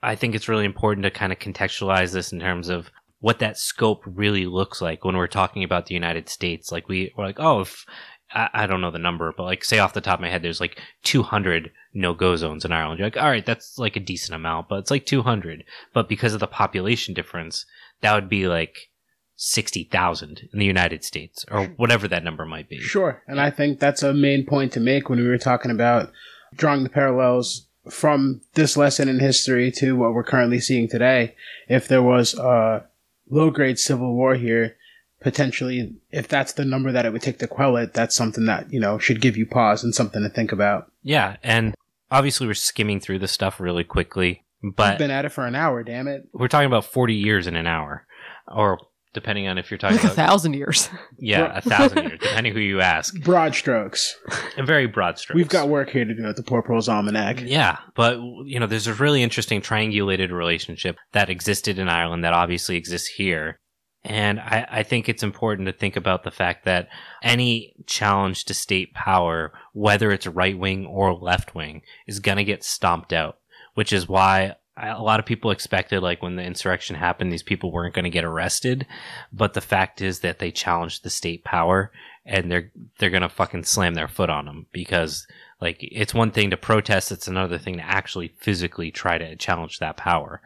I think it's really important to kind of contextualize this in terms of what that scope really looks like when we're talking about the United States. Like we, we're like, oh, if I, I don't know the number, but like say off the top of my head, there's like 200 no go zones in Ireland. You're like, all right, that's like a decent amount, but it's like 200. But because of the population difference, that would be like 60,000 in the United States or whatever that number might be. Sure. And I think that's a main point to make when we were talking about drawing the parallels from this lesson in history to what we're currently seeing today. If there was a low grade civil war here, potentially, if that's the number that it would take to quell it, that's something that, you know, should give you pause and something to think about. Yeah. And obviously we're skimming through this stuff really quickly, but We've been at it for an hour, damn it. we're talking about 40 years in an hour or depending on if you're talking like a thousand years. yeah a thousand years [LAUGHS] depending who you ask Broad strokes. And very broad strokes We've got work here to do at the Poor Proles Almanac. yeah but you know there's a really interesting triangulated relationship that existed in ireland that obviously exists here and I, I think it's important to think about the fact that any challenge to state power, whether it's right wing or left wing, is going to get stomped out, which is why a lot of people expected, like when the insurrection happened, these people weren't going to get arrested. But the fact is that they challenged the state power and they're, they're going to fucking slam their foot on them because like it's one thing to protest. It's another thing to actually physically try to challenge that power.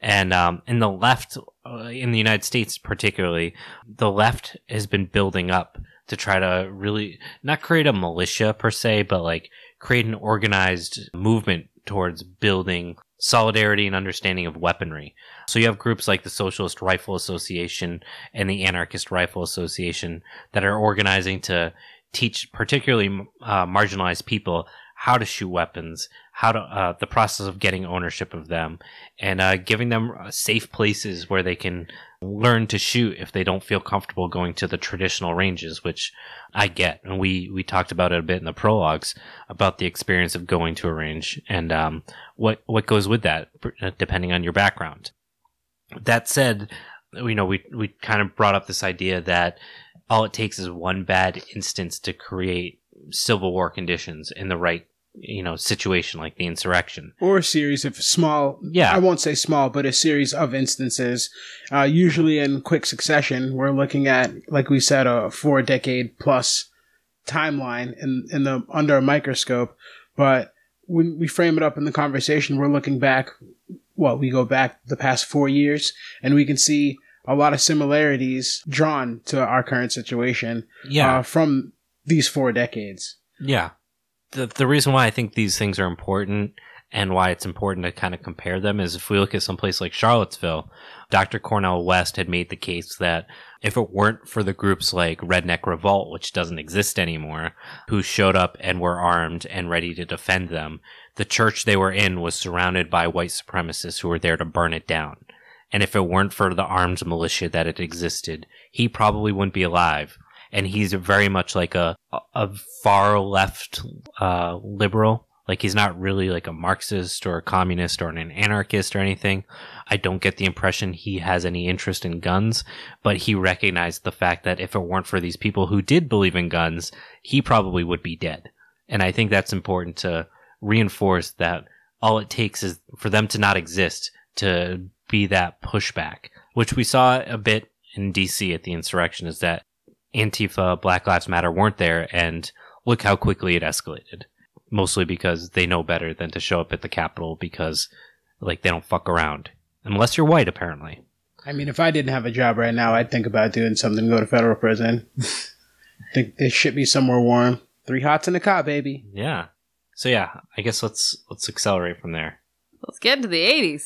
And, um, in the left, uh, in the United States particularly, the left has been building up to try to really not create a militia per se, but like create an organized movement towards building solidarity and understanding of weaponry. So you have groups like the Socialist Rifle Association and the Anarchist Rifle Association that are organizing to teach particularly uh, marginalized people how to shoot weapons, how to uh, the process of getting ownership of them, and uh, giving them uh, safe places where they can learn to shoot if they don't feel comfortable going to the traditional ranges, which I get. And we we talked about it a bit in the prologues about the experience of going to a range and um, what what goes with that, uh, depending on your background. That said, you know we we kind of brought up this idea that all it takes is one bad instance to create civil war conditions in the right you know situation like the insurrection. Or a series of small Yeah. i won't say small but a series of instances uh, usually in quick succession. We're looking at like we said a four decade plus timeline in, in the under a microscope. But when we frame it up in the conversation we're looking back what we go back the past four years and we can see a lot of similarities drawn to our current situation yeah uh, from these four decades Yeah. The the reason why I think these things are important and why it's important to kind of compare them is if we look at some place like Charlottesville, Dr. Cornel West had made the case that if it weren't for the groups like Redneck Revolt, which doesn't exist anymore, who showed up and were armed and ready to defend them, the church they were in was surrounded by white supremacists who were there to burn it down. And if it weren't for the armed militia that had existed, he probably wouldn't be alive and he's very much like a a far left uh, liberal. Like he's not really like a Marxist or a communist or an anarchist or anything. I don't get the impression he has any interest in guns, but he recognized the fact that if it weren't for these people who did believe in guns, he probably would be dead. And I think that's important to reinforce that all it takes is for them to not exist to be that pushback, which we saw a bit in DC at the insurrection is that Antifa, Black Lives Matter weren't there, and look how quickly it escalated. Mostly because they know better than to show up at the Capitol because, like, they don't fuck around. Unless you're white, apparently. I mean, if I didn't have a job right now, I'd think about doing something to go to federal prison. [LAUGHS] think they should be somewhere warm. Three hots in a cot, baby. Yeah. So yeah, I guess let's let's accelerate from there. Let's get into the 80s.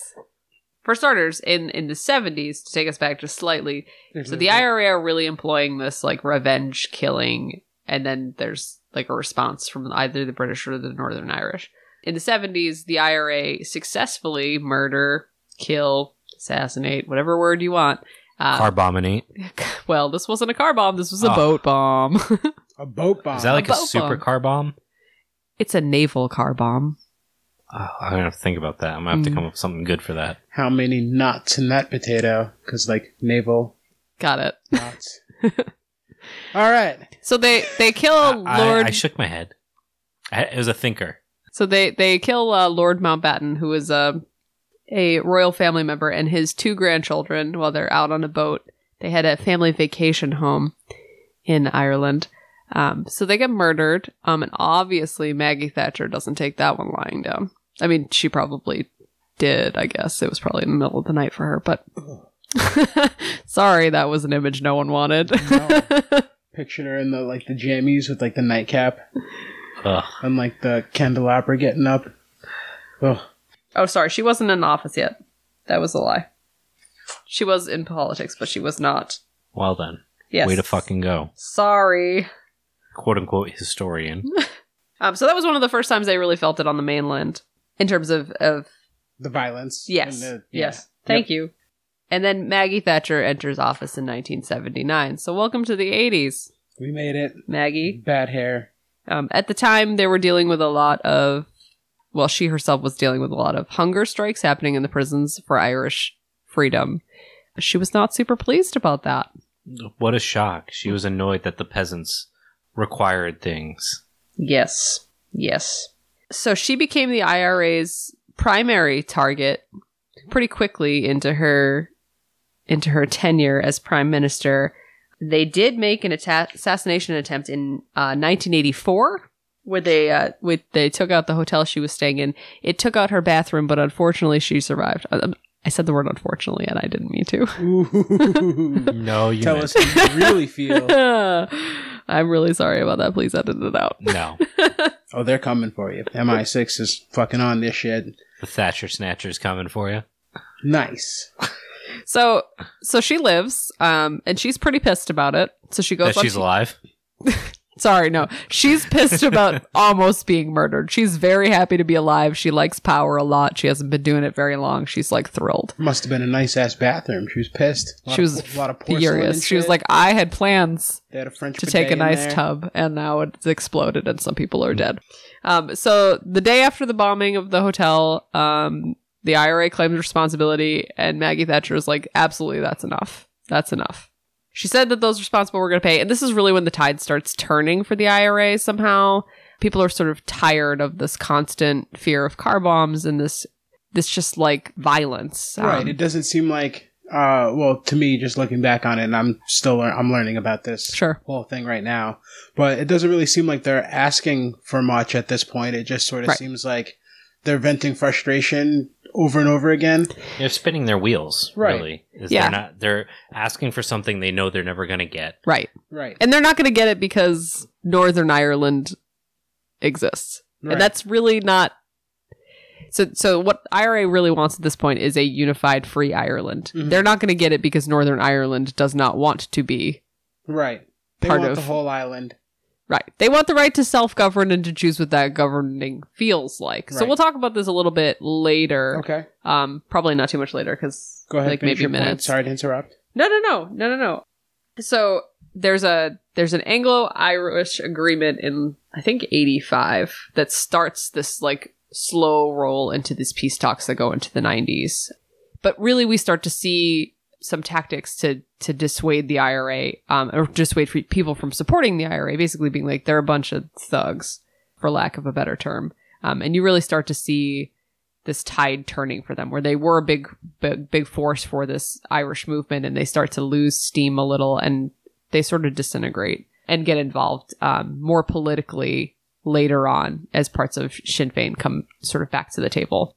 For starters, in, in the 70s, to take us back just slightly, so the IRA are really employing this like revenge killing, and then there's like a response from either the British or the Northern Irish. In the 70s, the IRA successfully murder, kill, assassinate, whatever word you want. Uh, Carbominate. [LAUGHS] well, this wasn't a car bomb, this was a Oh. boat bomb. [LAUGHS] a boat bomb. Is that like a boat super bomb. car bomb? it's a naval car bomb. Oh, I'm gonna have to think about that. I'm gonna have to Mm. come up with something good for that. How many knots in that potato? Because like navel Got it. knots. [LAUGHS] All right. So they they kill I, Lord. I shook my head. I, it was a thinker. So they they kill uh, Lord Mountbatten, who is a a royal family member, and his two grandchildren while they're out on a boat. They had a family vacation home in Ireland. Um, so they get murdered. Um, and obviously Maggie Thatcher doesn't take that one lying down. I mean, she probably did. I guess it was probably in the middle of the night for her, but. [LAUGHS] Sorry, that was an image no one wanted. No. [LAUGHS] Pictured her in the like the jammies with like the nightcap Ugh. and like the candelabra getting up. Oh, Oh, sorry. She wasn't in office yet. That was a lie. She was in politics, but she was not. Well then, Yes. way to fucking go, Sorry. quote unquote historian. [LAUGHS] Um, so that was one of the first times I really felt it on the mainland in terms of, of the violence. yes, and the- yes. yeah. Thank you. And then Maggie Thatcher enters office in 1979. So welcome to the 80s, We made it. Maggie. Bad hair. Um, at the time, they were dealing with a lot of, well, she herself was dealing with a lot of hunger strikes happening in the prisons for Irish freedom. She was not super pleased about that. what a shock! She was annoyed that the peasants required things. Yes. Yes. So she became the IRA's primary target pretty quickly into her into her tenure as prime minister. They did make an atta- assassination attempt in uh, 1984 where they uh, with they took out the hotel she was staying in. It took out her bathroom, but unfortunately she survived. Um, I said the word unfortunately and I didn't mean to. Ooh. [LAUGHS] No, you Tell meant- us how you really feel. [LAUGHS] I'm really sorry about that. Please edit it out. No, [LAUGHS] Oh, they're coming for you. MI6 is fucking on this shit. the Thatcher Snatcher's coming for you. Nice. So so she lives, um, and she's pretty pissed about it. So she goes That she's T- alive. [LAUGHS] Sorry, no. She's pissed about [LAUGHS] almost being murdered. She's very happy to be alive. She likes power a lot. She hasn't been doing it very long. She's like thrilled. Must have been a nice ass bathroom. She was pissed. A lot She of- was a lot of Furious. She was like, I had plans they had a French to take a nice there. tub and now it's exploded and some people are dead. Um, so the day after the bombing of the hotel, um, the IRA claims responsibility and Maggie Thatcher is like, absolutely, that's enough. That's enough. She said that those responsible were going to pay. And this is really when the tide starts turning for the IRA somehow. People are sort of tired of this constant fear of car bombs and this, this just like violence. Right. Um, It doesn't seem like, uh, well, to me, just looking back on it, and I'm still lear- I'm learning about this Sure. whole thing right now, but it doesn't really seem like they're asking for much at this point. It just sort of Right. seems like they're venting frustration over and over again. They're spinning their wheels, Right. really. Is Yeah. They're not. They're asking for something they know they're never going to get. Right. Right. And they're not going to get it because Northern Ireland exists. Right. And that's really not so so what IRA really wants at this point is a unified free Ireland. Mhm. They're not going to get it because Northern Ireland does not want to be right. They part want of- the whole island. Right. They want the right to self-govern and to choose what that governing feels like. So we'll talk about this a little bit later. Okay. Um probably not too much later cuz Go ahead. like maybe point. minutes. Sorry to interrupt. No, no, no, no, no, no. So there's a there's an Anglo-Irish agreement in I think 85 that starts this like slow roll into these peace talks that go into the 90s. But really, we start to see some tactics to to dissuade the IRA um, or dissuade people from supporting the IRA. Basically, being like they're a bunch of thugs, for lack of a better term. Um, and you really start to see this tide turning for them where they were a big big big force for this Irish movement and they start to lose steam a little and they sort of disintegrate and get involved um, more politically later on as parts of Sinn Féin come sort of back to the table.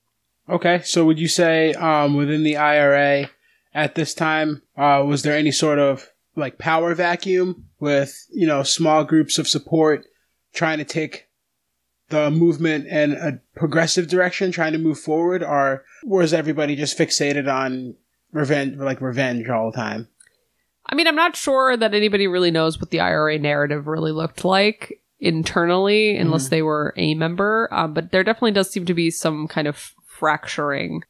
Okay. So would you say um, within the IRA at this time uh, was there any sort of like power vacuum with you know small groups of support trying to take the movement in a progressive direction, trying to move forward, or was everybody just fixated on revenge, like revenge all the time? I mean, I'm not sure that anybody really knows what the IRA narrative really looked like internally, unless they were a member. Um, but there definitely does seem to be some kind of fracturing.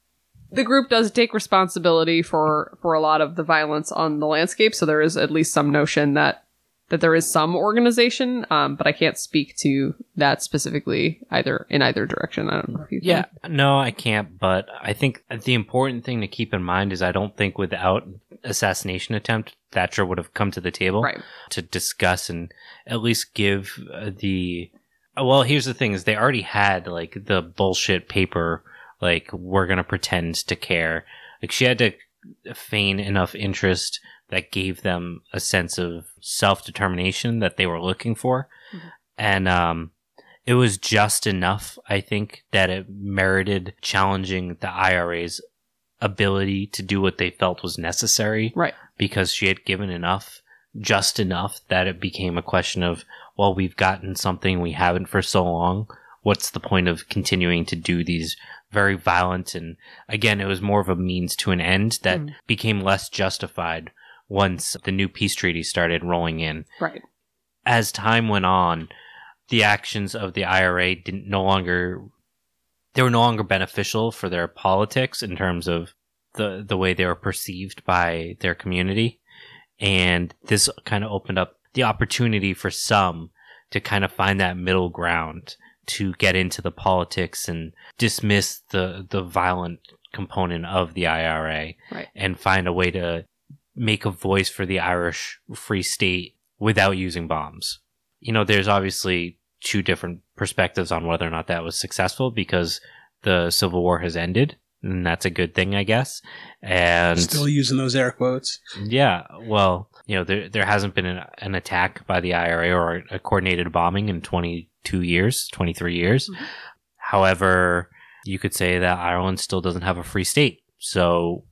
The group does take responsibility for for a lot of the violence on the landscape, so there is at least some notion that that there is some organization. Um, but I can't speak to that specifically either in either direction. I don't know if you Yeah, can. no, I can't. But I think the important thing to keep in mind is I don't think without assassination attempt Thatcher would have come to the table right, to discuss and at least give uh, the. Well, here's the thing: is they already had like the bullshit paper. Like we're gonna pretend to care. Like she had to feign enough interest that gave them a sense of self determination that they were looking for, Mhm. and um, it was just enough, I think, that it merited challenging the IRA's ability to do what they felt was necessary. Right. Because she had given enough, just enough, that it became a question of, well, we've gotten something we haven't for so long. What's the point of continuing to do these very violent and again, it was more of a means to an end that Mm. became less justified once the new peace treaty started rolling in right, as time went on, the actions of the IRA didn't no longer they were no longer beneficial for their politics in terms of the the way they were perceived by their community. And this kind of opened up the opportunity for some to kind of find that middle ground to get into the politics and dismiss the the violent component of the IRA Right. and find a way to make a voice for the Irish Free State without using bombs. You know, there's obviously two different perspectives on whether or not that was successful because the Civil War has ended, and that's a good thing, I guess. And Still using those air quotes. yeah, well, you know, there there hasn't been an, an attack by the IRA or a coordinated bombing in 22 years, 23 years. Mhm. However, you could say that Ireland still doesn't have a free state, so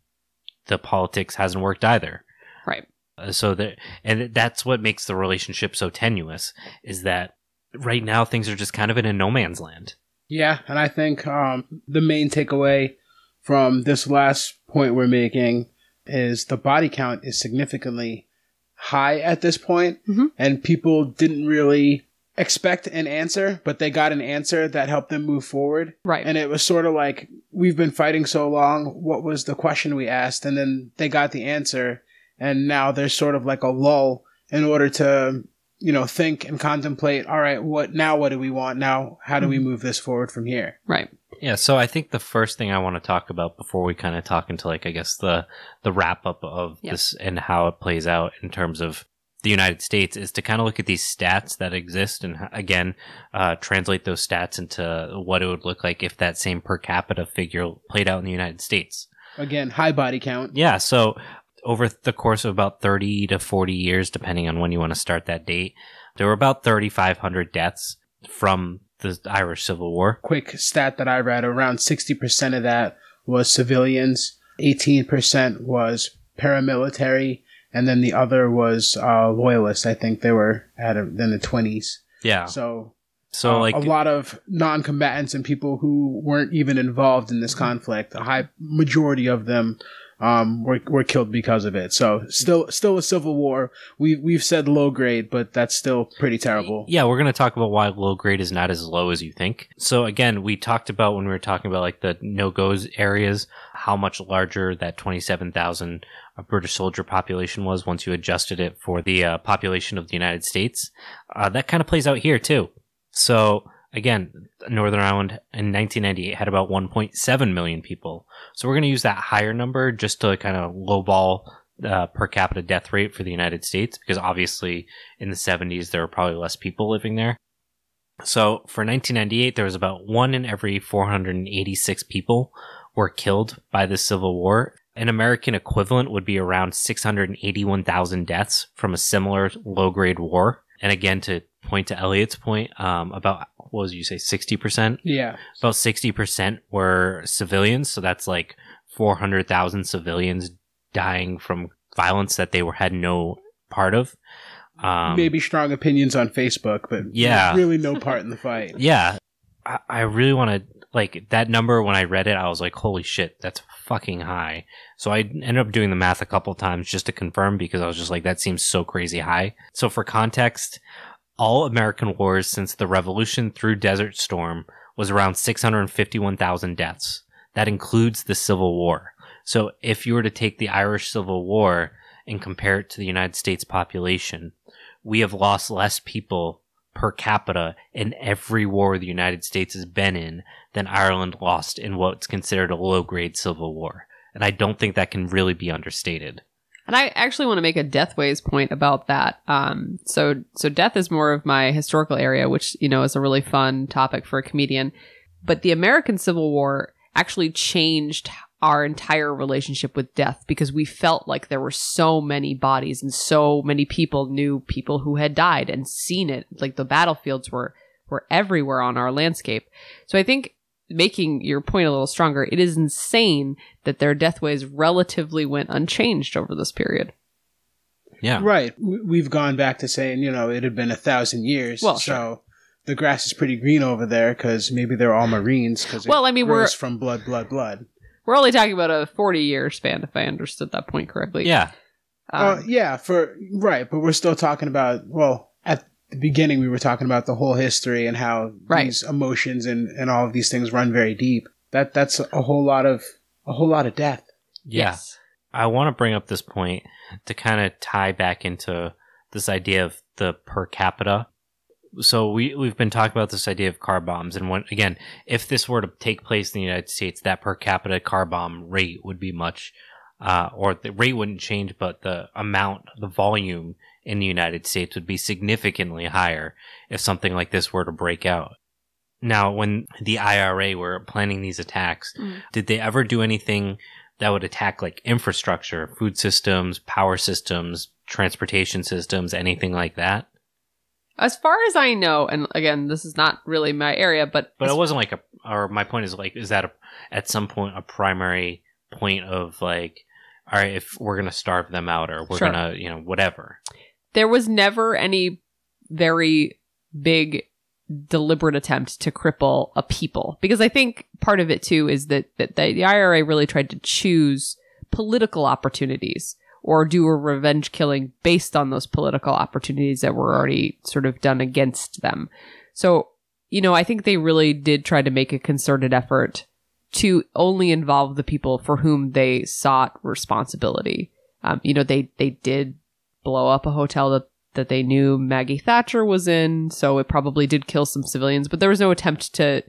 the politics hasn't worked either. right. Uh, so that and that's what makes the relationship so tenuous is that right now things are just kind of in a no man's land. Yeah, and I think um, the main takeaway from this last point we're making is the body count is significantly high at this point, Mhm. and people didn't really expect an answer, but they got an answer that helped them move forward. Right. And it was sort of like, we've been fighting so long. What was the question we asked? And then they got the answer. And now there's sort of like a lull in order to, you know, think and contemplate, all right, what, now what do we want? Now, how do we mm-hmm. move this forward from here? right. Yeah, so I think the first thing I want to talk about before we kind of talk into like I guess the the wrap up of Yeah. this and how it plays out in terms of the United States is to kind of look at these stats that exist and again uh, translate those stats into what it would look like if that same per capita figure played out in the United States. Again, high body count. Yeah, so over the course of about 30 to 40 years, depending on when you want to start that date, there were about 3,500 deaths from the Irish Civil War. quick stat that I read around 60% of that was civilians, 18% was paramilitary, and then the other was uh, loyalists. I think they were at a, in the 20s. Yeah. So, So, uh, like, a lot of non combatants and people who weren't even involved in this conflict, a high majority of them. Um, were, were killed because of it. So still, still a civil war. We've, we've said low grade, but that's still pretty terrible. Yeah, we're going to talk about why low grade is not as low as you think. So again, we talked about when we were talking about like the no goes areas, how much larger that 27,000 British soldier population was once you adjusted it for the uh, population of the United States. Uh, that kind of plays out here too. So again, Northern Ireland in 1998 had about 1.7 million people. So we're going to use that higher number just to kind of lowball uh, per capita death rate for the United States because obviously in the 70s there were probably less people living there. So for 1998 there was about 1 in every 486 people were killed by the Civil War. An American equivalent would be around 681,000 deaths from a similar low grade war. And again, to point to Elliot's point, um, about, what was you say, 60%? Yeah. about 60% were civilians so that's like 400,000 civilians dying from violence that they were had no part of um, Maybe strong opinions on Facebook, but Yeah. really no part in the fight. yeah I, I really want to like that number when i read it i was like holy shit that's fucking high. So i ended up doing the math a couple times just to confirm because i was just like that seems so crazy high. So for context all american wars since the revolution through desert storm was around 651000 deaths. That includes the civil war. So if you were to take the irish civil war and compare it to the united states population we have lost less people per capita in every war the United States has been in than Ireland lost in what's considered a low grade civil war. And I don't think that can really be understated. And I actually want to make a Deathways point about that. Um, so so death is more of my historical area, which you know is a really fun topic for a comedian. But the American Civil War actually changed our entire relationship with death because we felt like there were so many bodies and so many people knew people who had died and seen it. Like the battlefields were were everywhere on our landscape. So I think making your point a little stronger, it is insane that their deathways relatively went unchanged over this period. Yeah. Right. We- We've gone back to saying, you know, it had been a thousand years. Well, so the grass is pretty green over there because maybe they're all Marines. Because Well, I mean, we're- from blood, blood, blood. We're only talking about a 40 year span, if I understood that point correctly. Yeah. Um, uh, yeah, for right, but we're still talking about. Well, at the beginning, we were talking about the whole history and how Right. these emotions and and all of these things run very deep. That that's a whole lot of a whole lot of death. Yeah. Yes. I want to bring up this point to kind of tie back into this idea of the per capita. So we we've been talking about this idea of car bombs, and when again, if this were to take place in the United States, that per capita car bomb rate would be much, uh, or the rate wouldn't change, but the amount, the volume in the United States would be significantly higher if something like this were to break out. Now, when the IRA were planning these attacks, Mm. did they ever do anything that would attack like infrastructure, food systems, power systems, transportation systems, anything like that? As far as I know, and again, this is not really my area, but, But it wasn't like a, or my point is like, is that a, at some point a primary point of like, all right, if we're gonna starve them out or we're Sure. gonna, you know, whatever. there was never any very big deliberate attempt to cripple a people because i think part of it too is that, that the, the ira really tried to choose political opportunities or do a revenge killing based on those political opportunities that were already sort of done against them. So, you know, I think they really did try to make a concerted effort to only involve the people for whom they sought responsibility. Um, you know, they they did blow up a hotel that that they knew Maggie Thatcher was in, so it probably did kill some civilians, but there was no attempt to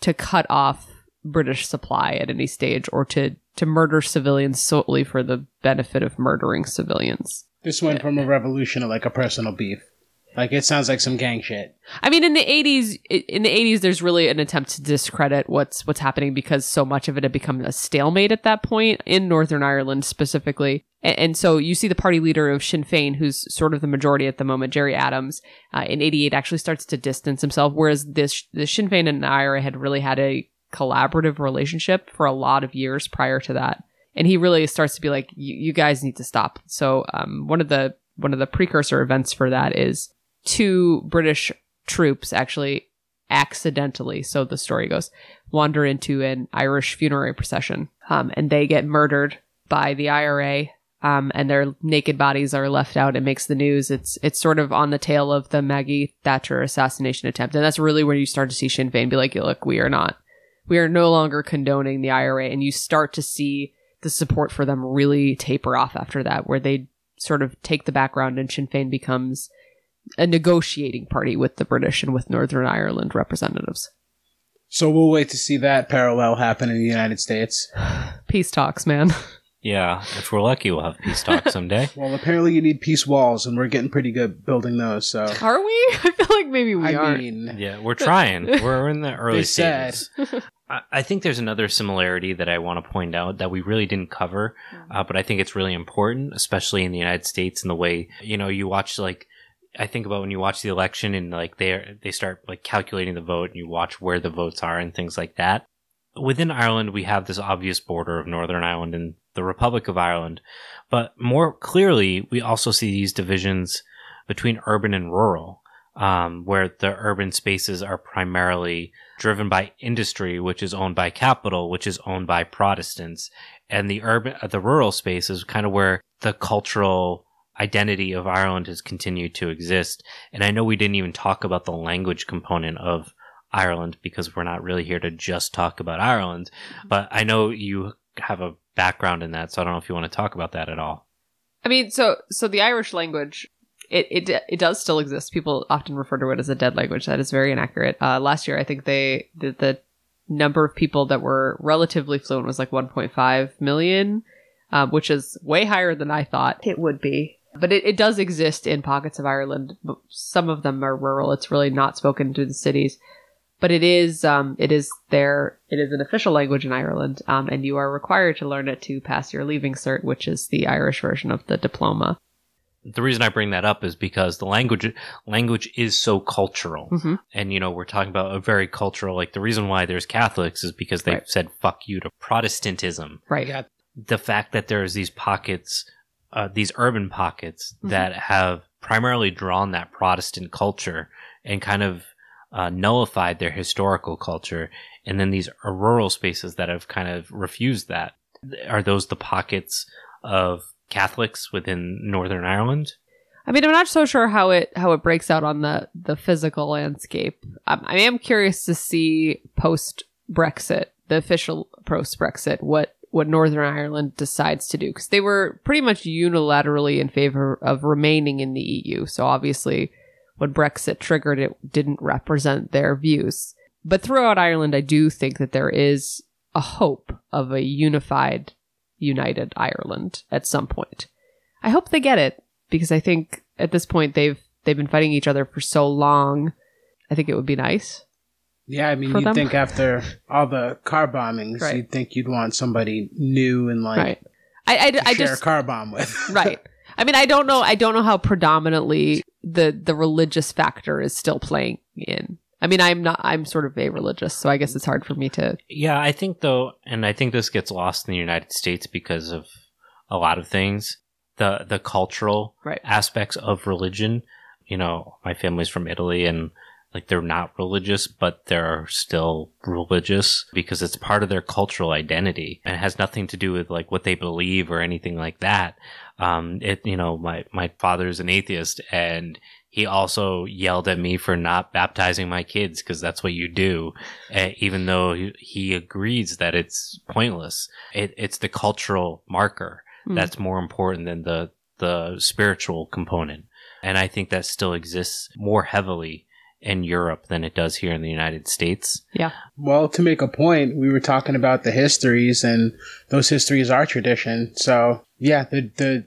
to cut off British supply at any stage or to to murder civilians solely for the benefit of murdering civilians. This went from a revolution to like a personal beef. Like it sounds like some gang shit. I mean, in the eighties, in the eighties, there's really an attempt to discredit what's what's happening because so much of it had become a stalemate at that point in Northern Ireland specifically. And, and so you see the party leader of Sinn Féin, who's sort of the majority at the moment, Gerry Adams, uh, in '88 actually starts to distance himself, whereas this the Sinn Féin and IRA had really had a collaborative relationship for a lot of years prior to that. And he really starts to be like, you guys need to stop. So um, one of the one of the precursor events for that is two British troops actually accidentally, so the story goes, wander into an Irish funerary procession, um, and they get murdered by the IRA. Um, and their naked bodies are left out. It makes the news. It's it's sort of on the tail of the Maggie Thatcher assassination attempt, and that's really where you start to see Sinn Féin be like, "Look, we are not, we are no longer condoning the IRA," and you start to see the support for them really taper off after that, where they sort of take the background, and Sinn Féin becomes a negotiating party with the British and with Northern Ireland representatives. So we'll wait to see that parallel happen in the United States. [SIGHS] Peace talks, man. [LAUGHS] Yeah, if we're lucky, we'll have peace talks [LAUGHS] someday. well, apparently you need peace walls, and we're getting pretty good building those. So are we? [LAUGHS] I feel like maybe we I are. mean, yeah, we're trying. We're in the early They said. stages. I I think there's another similarity that I want to point out that we really didn't cover, uh, but I think it's really important, especially in the United States, in the way you know you watch like I think about when you watch the election and like they they start like calculating the vote and you watch where the votes are and things like that. Within Ireland, we have this obvious border of Northern Ireland and the Republic of Ireland, but more clearly, we also see these divisions between urban and rural, um, where the urban spaces are primarily driven by industry, which is owned by capital, which is owned by Protestants, and the urban, uh, the rural space is kind of where the cultural identity of Ireland has continued to exist. And I know we didn't even talk about the language component of Ireland because we're not really here to just talk about Ireland, but I know you have a background in that, so I don't know if you want to talk about that at all. I mean, so so the Irish language, it it it does still exist. People often refer to it as a dead language. That is very inaccurate. Uh, last year, I think they the, the number of people that were relatively fluent was like 1.5 million, uh, which is way higher than I thought it would be. But it, it does exist in pockets of Ireland. Some of them are rural. It's really not spoken to the cities. But it is um, it is there. It is an official language in Ireland, um, and you are required to learn it to pass your leaving cert, which is the Irish version of the diploma. The reason I bring that up is because the language language is so cultural, Mhm. and you know we're talking about a very cultural. Like the reason why there's Catholics is because they've Right. said "fuck you" to Protestantism. Right. Yeah. the fact that there's these pockets, uh, these urban pockets Mhm. that have primarily drawn that Protestant culture and kind of uh, nullified their historical culture, and then these rural spaces that have kind of refused that. Are those the pockets of Catholics within Northern Ireland? I mean, I'm not so sure how it how it breaks out on the the physical landscape. Um, I am curious to see post Brexit, the official post Brexit, what what Northern Ireland decides to do because they were pretty much unilaterally in favor of remaining in the EU. So obviously, when Brexit triggered, it didn't represent their views. But throughout Ireland, I do think that there is a hope of a unified, united Ireland at some point. I hope they get it because I think at this point they've they've been fighting each other for so long. I think it would be nice. Yeah, I mean, you'd them. think after all the car bombings, Right. you'd think you'd want somebody new and like right. I I, to I share just a car bomb with. right. [LAUGHS] I mean, I don't know. I don't know how predominantly the the religious factor is still playing in. I mean, I'm not. I'm sort of a religious, so I guess it's hard for me to. Yeah, I think though, and I think this gets lost in the United States because of a lot of things. The the cultural Right. aspects of religion. You know, my family's from Italy, and like they're not religious, but they're still religious because it's part of their cultural identity and it has nothing to do with like what they believe or anything like that. Um, it, you know, my, my father's an atheist and he also yelled at me for not baptizing my kids because that's what you do, uh, even though he, he agrees that it's pointless. It, it's the cultural marker Hmm. that's more important than the, the spiritual component. And I think that still exists more heavily in Europe than it does here in the United States. Yeah. Well, to make a point, we were talking about the histories, and those histories are tradition. So, yeah, the the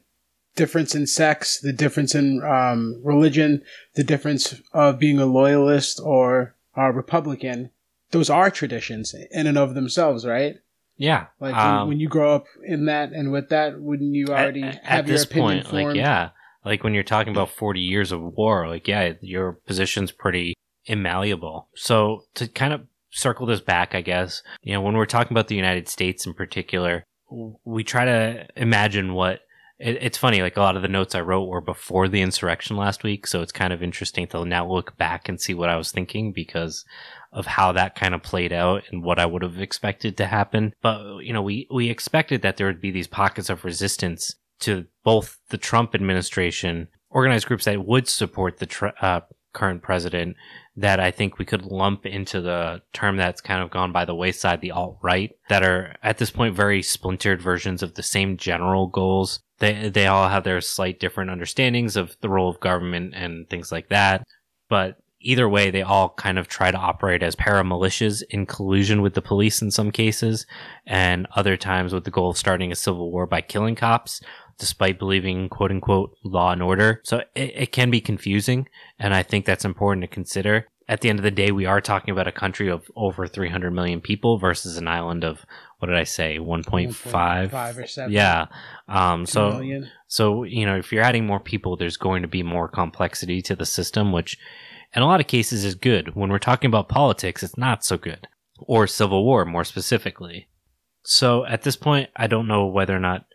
difference in sex, the difference in um, religion, the difference of being a loyalist or a Republican, those are traditions in and of themselves, right? Yeah. Like um, when, when you grow up in that and with that, wouldn't you already at, have at your this opinion point, formed? like, yeah. Like when you're talking about 40 years of war, like, yeah, your position's pretty immalleable. So to kind of circle this back, I guess, you know, when we're talking about the United States in particular, we try to imagine what it, it's funny, like a lot of the notes I wrote were before the insurrection last week. So it's kind of interesting to now look back and see what I was thinking because of how that kind of played out and what I would have expected to happen. But, you know, we, we expected that there would be these pockets of resistance to both the Trump administration, organized groups that would support the tr- uh, current president, that I think we could lump into the term that's kind of gone by the wayside, the alt right, that are at this point very splintered versions of the same general goals. They they all have their slight different understandings of the role of government and things like that, but either way, they all kind of try to operate as paramilitias in collusion with the police in some cases, and other times with the goal of starting a civil war by killing cops, despite believing quote unquote law and order. So it, it can be confusing, and I think that's important to consider. At the end of the day, we are talking about a country of over 300 million people versus an island of, what did I say, 1.5? 1.5 or 7. Yeah. Um, so, million. so, you know, if you're adding more people, there's going to be more complexity to the system, which in a lot of cases is good. When we're talking about politics, it's not so good. Or civil war, more specifically. So at this point, I don't know whether or not,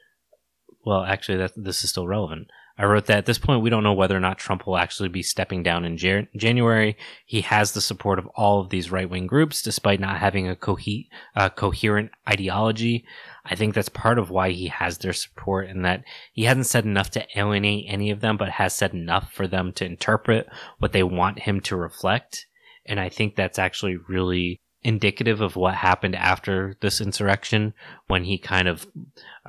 well, actually, that this is still relevant. I wrote that at this point, we don't know whether or not Trump will actually be stepping down in Jan- January. He has the support of all of these right wing groups, despite not having a cohe- uh, coherent ideology. I think that's part of why he has their support and that he hasn't said enough to alienate any of them, but has said enough for them to interpret what they want him to reflect. And I think that's actually really indicative of what happened after this insurrection when he kind of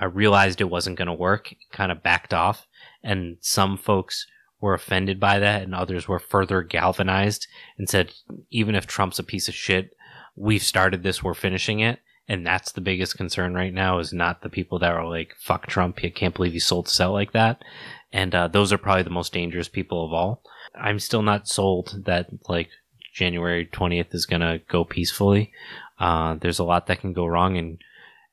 uh, realized it wasn't going to work, kind of backed off. And some folks were offended by that, and others were further galvanized and said, even if Trump's a piece of shit, we've started this, we're finishing it. And that's the biggest concern right now is not the people that are like, fuck Trump, I can't believe he sold out like that. And uh, those are probably the most dangerous people of all. I'm still not sold that like January 20th is going to go peacefully. Uh, there's a lot that can go wrong. And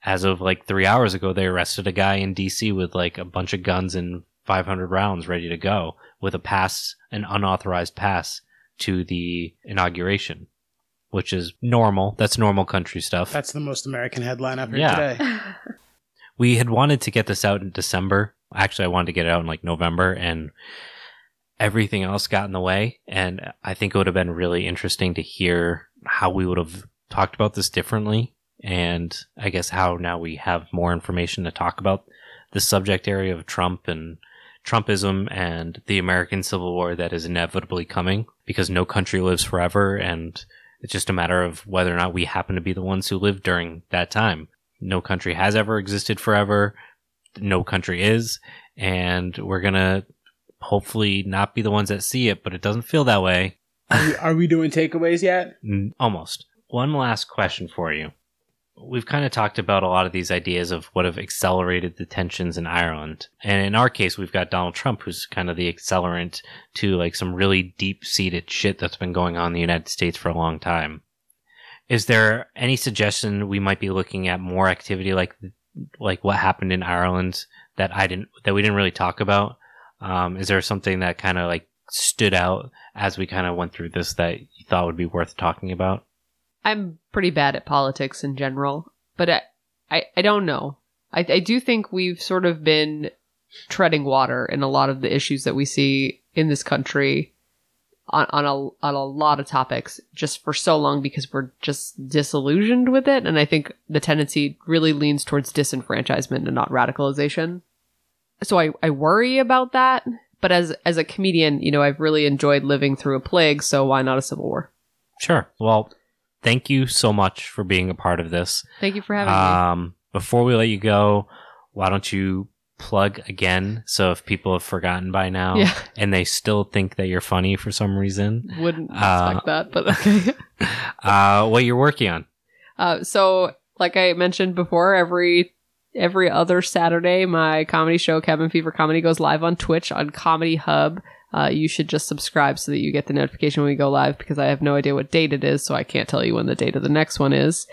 as of like three hours ago, they arrested a guy in DC with like a bunch of guns and 500 rounds ready to go with a pass, an unauthorized pass to the inauguration, which is normal. That's normal country stuff. That's the most American headline I've heard Yeah. today. [LAUGHS] we had wanted to get this out in December. Actually, I wanted to get it out in like November and everything else got in the way. And I think it would have been really interesting to hear how we would have talked about this differently. And I guess how now we have more information to talk about the subject area of Trump and Trumpism and the American Civil War that is inevitably coming because no country lives forever. And it's just a matter of whether or not we happen to be the ones who lived during that time no country has ever existed forever. No country is. And we're going to hopefully not be the ones that see it, but it doesn't feel that way. Are we, are we doing takeaways yet? Mm, Almost. One last question for you. We've kind of talked about a lot of these ideas of what have accelerated the tensions in Ireland. And in our case, we've got Donald Trump, who's kind of the accelerant to like some really deep seated shit that's been going on in the United States for a long time. Is there any suggestion we might be looking at more activity like like what happened in Ireland that I didn't that we didn't really talk about? Um, is there something that kind of like stood out as we kind of went through this that you thought would be worth talking about? I'm pretty bad at politics in general, but I, I, I don't know. I, I do think we've sort of been treading water in a lot of the issues that we see in this country on, on a on a lot of topics just for so long because we're just disillusioned with it, and I think the tendency really leans towards disenfranchisement and not radicalization. So I I worry about that. But as as a comedian, you know, I've really enjoyed living through a plague, so why not a civil war? Sure. Well, thank you so much for being a part of this. Thank you for having me. Um, before we let you go, why don't you plug again? So if people have forgotten by now Yeah, [LAUGHS] and they still think that you're funny for some reason, wouldn't Uh, expect that, but okay. [LAUGHS] [LAUGHS] uh, what you're working on? Uh, so, like I mentioned before, every every other Saturday, my comedy show, Cabin Fever Comedy, goes live on Twitch on Comedy Hub. Uh, you should just subscribe so that you get the notification when we go live because I have no idea what date it is, so I can't tell you when the date of the next one is.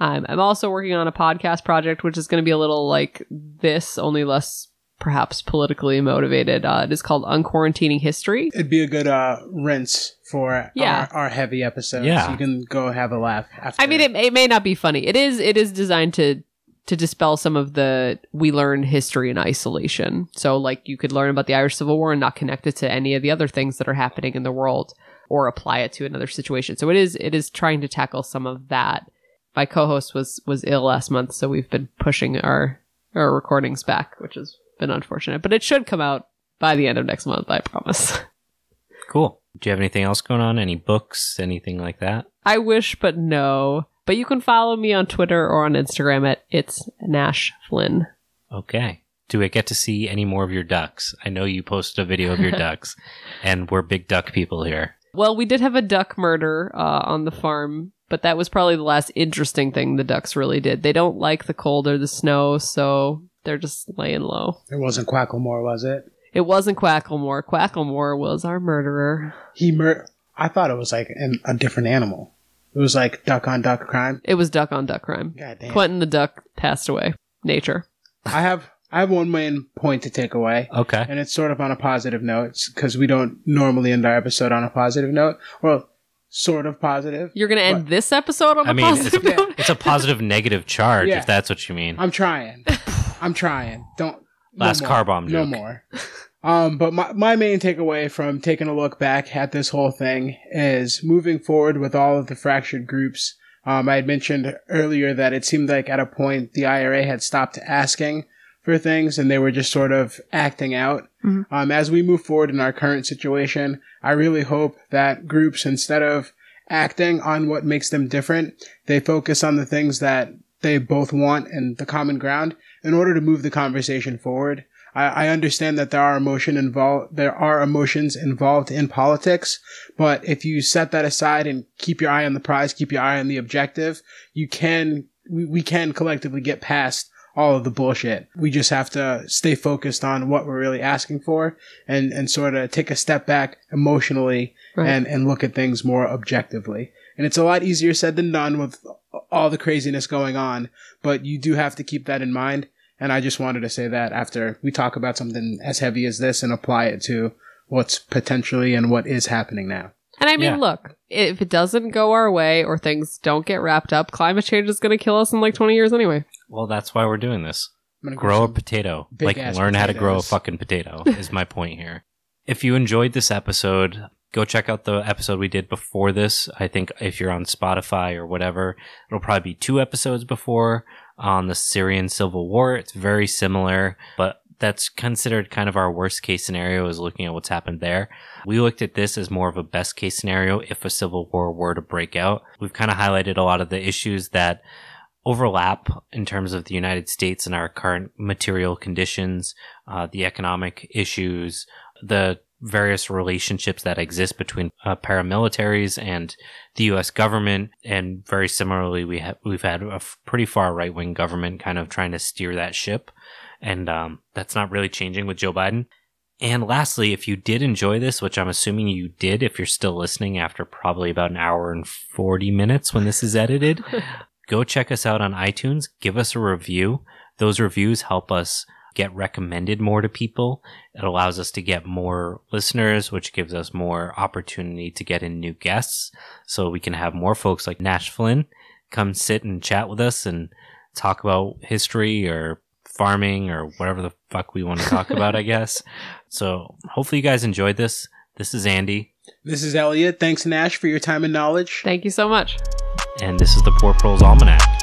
Um, I'm also working on a podcast project, which is going to be a little like this, only less perhaps politically motivated. Uh, it is called Unquarantining History. It'd be a good uh, rinse for Yeah. our, our heavy episodes. Yeah. You can go have a laugh after. I mean, it, it may not be funny. It is. It is designed to to dispel some of the we learn history in isolation. So, like, you could learn about the Irish Civil War and not connect it to any of the other things that are happening in the world, or apply it to another situation. So, it is. It is trying to tackle some of that. My co-host was was ill last month, so we've been pushing our our recordings back, which has been unfortunate. But it should come out by the end of next month. I promise. [LAUGHS] Cool. Do you have anything else going on? Any books? Anything like that? I wish, but no. But you can follow me on Twitter or on Instagram at it's Nash Flynn. Okay. Do I get to see any more of your ducks? I know you posted a video of your [LAUGHS] ducks, and we're big duck people here. Well, we did have a duck murder uh, on the farm, but that was probably the last interesting thing the ducks really did. They don't like the cold or the snow, so they're just laying low. it wasn't Quacklemore, was it? It wasn't Quacklemore. Quacklemore was our murderer. He mur. I thought it was like an, a different animal. It was like duck on duck crime. It was duck on duck crime. God damn. Quentin the duck passed away. Nature. I have I have one main point to take away. Okay. and it's sort of on a positive note because we don't normally end our episode on a positive note. Well, sort of positive. You're gonna end this episode on a I mean, it's positive a, note. it's a positive [LAUGHS] negative charge, Yeah. if that's what you mean. I'm trying. [LAUGHS] I'm trying. Don't. no Last more. car bomb No joke. more. Um, but my, my main takeaway from taking a look back at this whole thing is moving forward with all of the fractured groups. Um, I had mentioned earlier that it seemed like at a point the IRA had stopped asking for things and they were just sort of acting out. Mhm. Um, as we move forward in our current situation, I really hope that groups, instead of acting on what makes them different, they focus on the things that they both want and the common ground in order to move the conversation forward. I, I understand that there are emotion involved, there are emotions involved in politics, but if you set that aside and keep your eye on the prize, keep your eye on the objective, you can, we, we can collectively get past all of the bullshit. We just have to stay focused on what we're really asking for and, and sort of take a step back emotionally Right. and, and look at things more objectively. And it's a lot easier said than done with all the craziness going on, but you do have to keep that in mind. And I just wanted to say that after we talk about something as heavy as this and apply it to what's potentially and what is happening now. And I mean, Yeah. look, if it doesn't go our way or things don't get wrapped up, climate change is going to kill us in like 20 years anyway. Well, that's why we're doing this. I'm gonna Grow a potato. Like, ass learn how to grow a fucking potato, [LAUGHS] is my point here. If you enjoyed this episode, go check out the episode we did before this. I think if you're on Spotify or whatever, it'll probably be two episodes before on the Syrian civil war. It's very similar, but that's considered kind of our worst case scenario is looking at what's happened there. We looked at this as more of a best case scenario if a civil war were to break out. We've kind of highlighted a lot of the issues that overlap in terms of the United States and our current material conditions, uh, the economic issues, the various relationships that exist between uh, paramilitaries and the U.S. government, and very similarly, we have we've had a f- pretty far right wing government kind of trying to steer that ship, and um, that's not really changing with Joe Biden. And lastly, if you did enjoy this, which I'm assuming you did, if you're still listening after probably about an hour and 40 minutes when this is edited, [LAUGHS] go check us out on iTunes. Give us a review. Those reviews help us get recommended more to people. It allows us to get more listeners, which gives us more opportunity to get in new guests. So we can have more folks like Nash Flynn come sit and chat with us and talk about history or farming or whatever the fuck we want to talk [LAUGHS] about, I guess. So hopefully you guys enjoyed this. This is Andy. This is Elliot. Thanks, Nash, for your time and knowledge. Thank you so much. And this is the Poor Proles Almanac.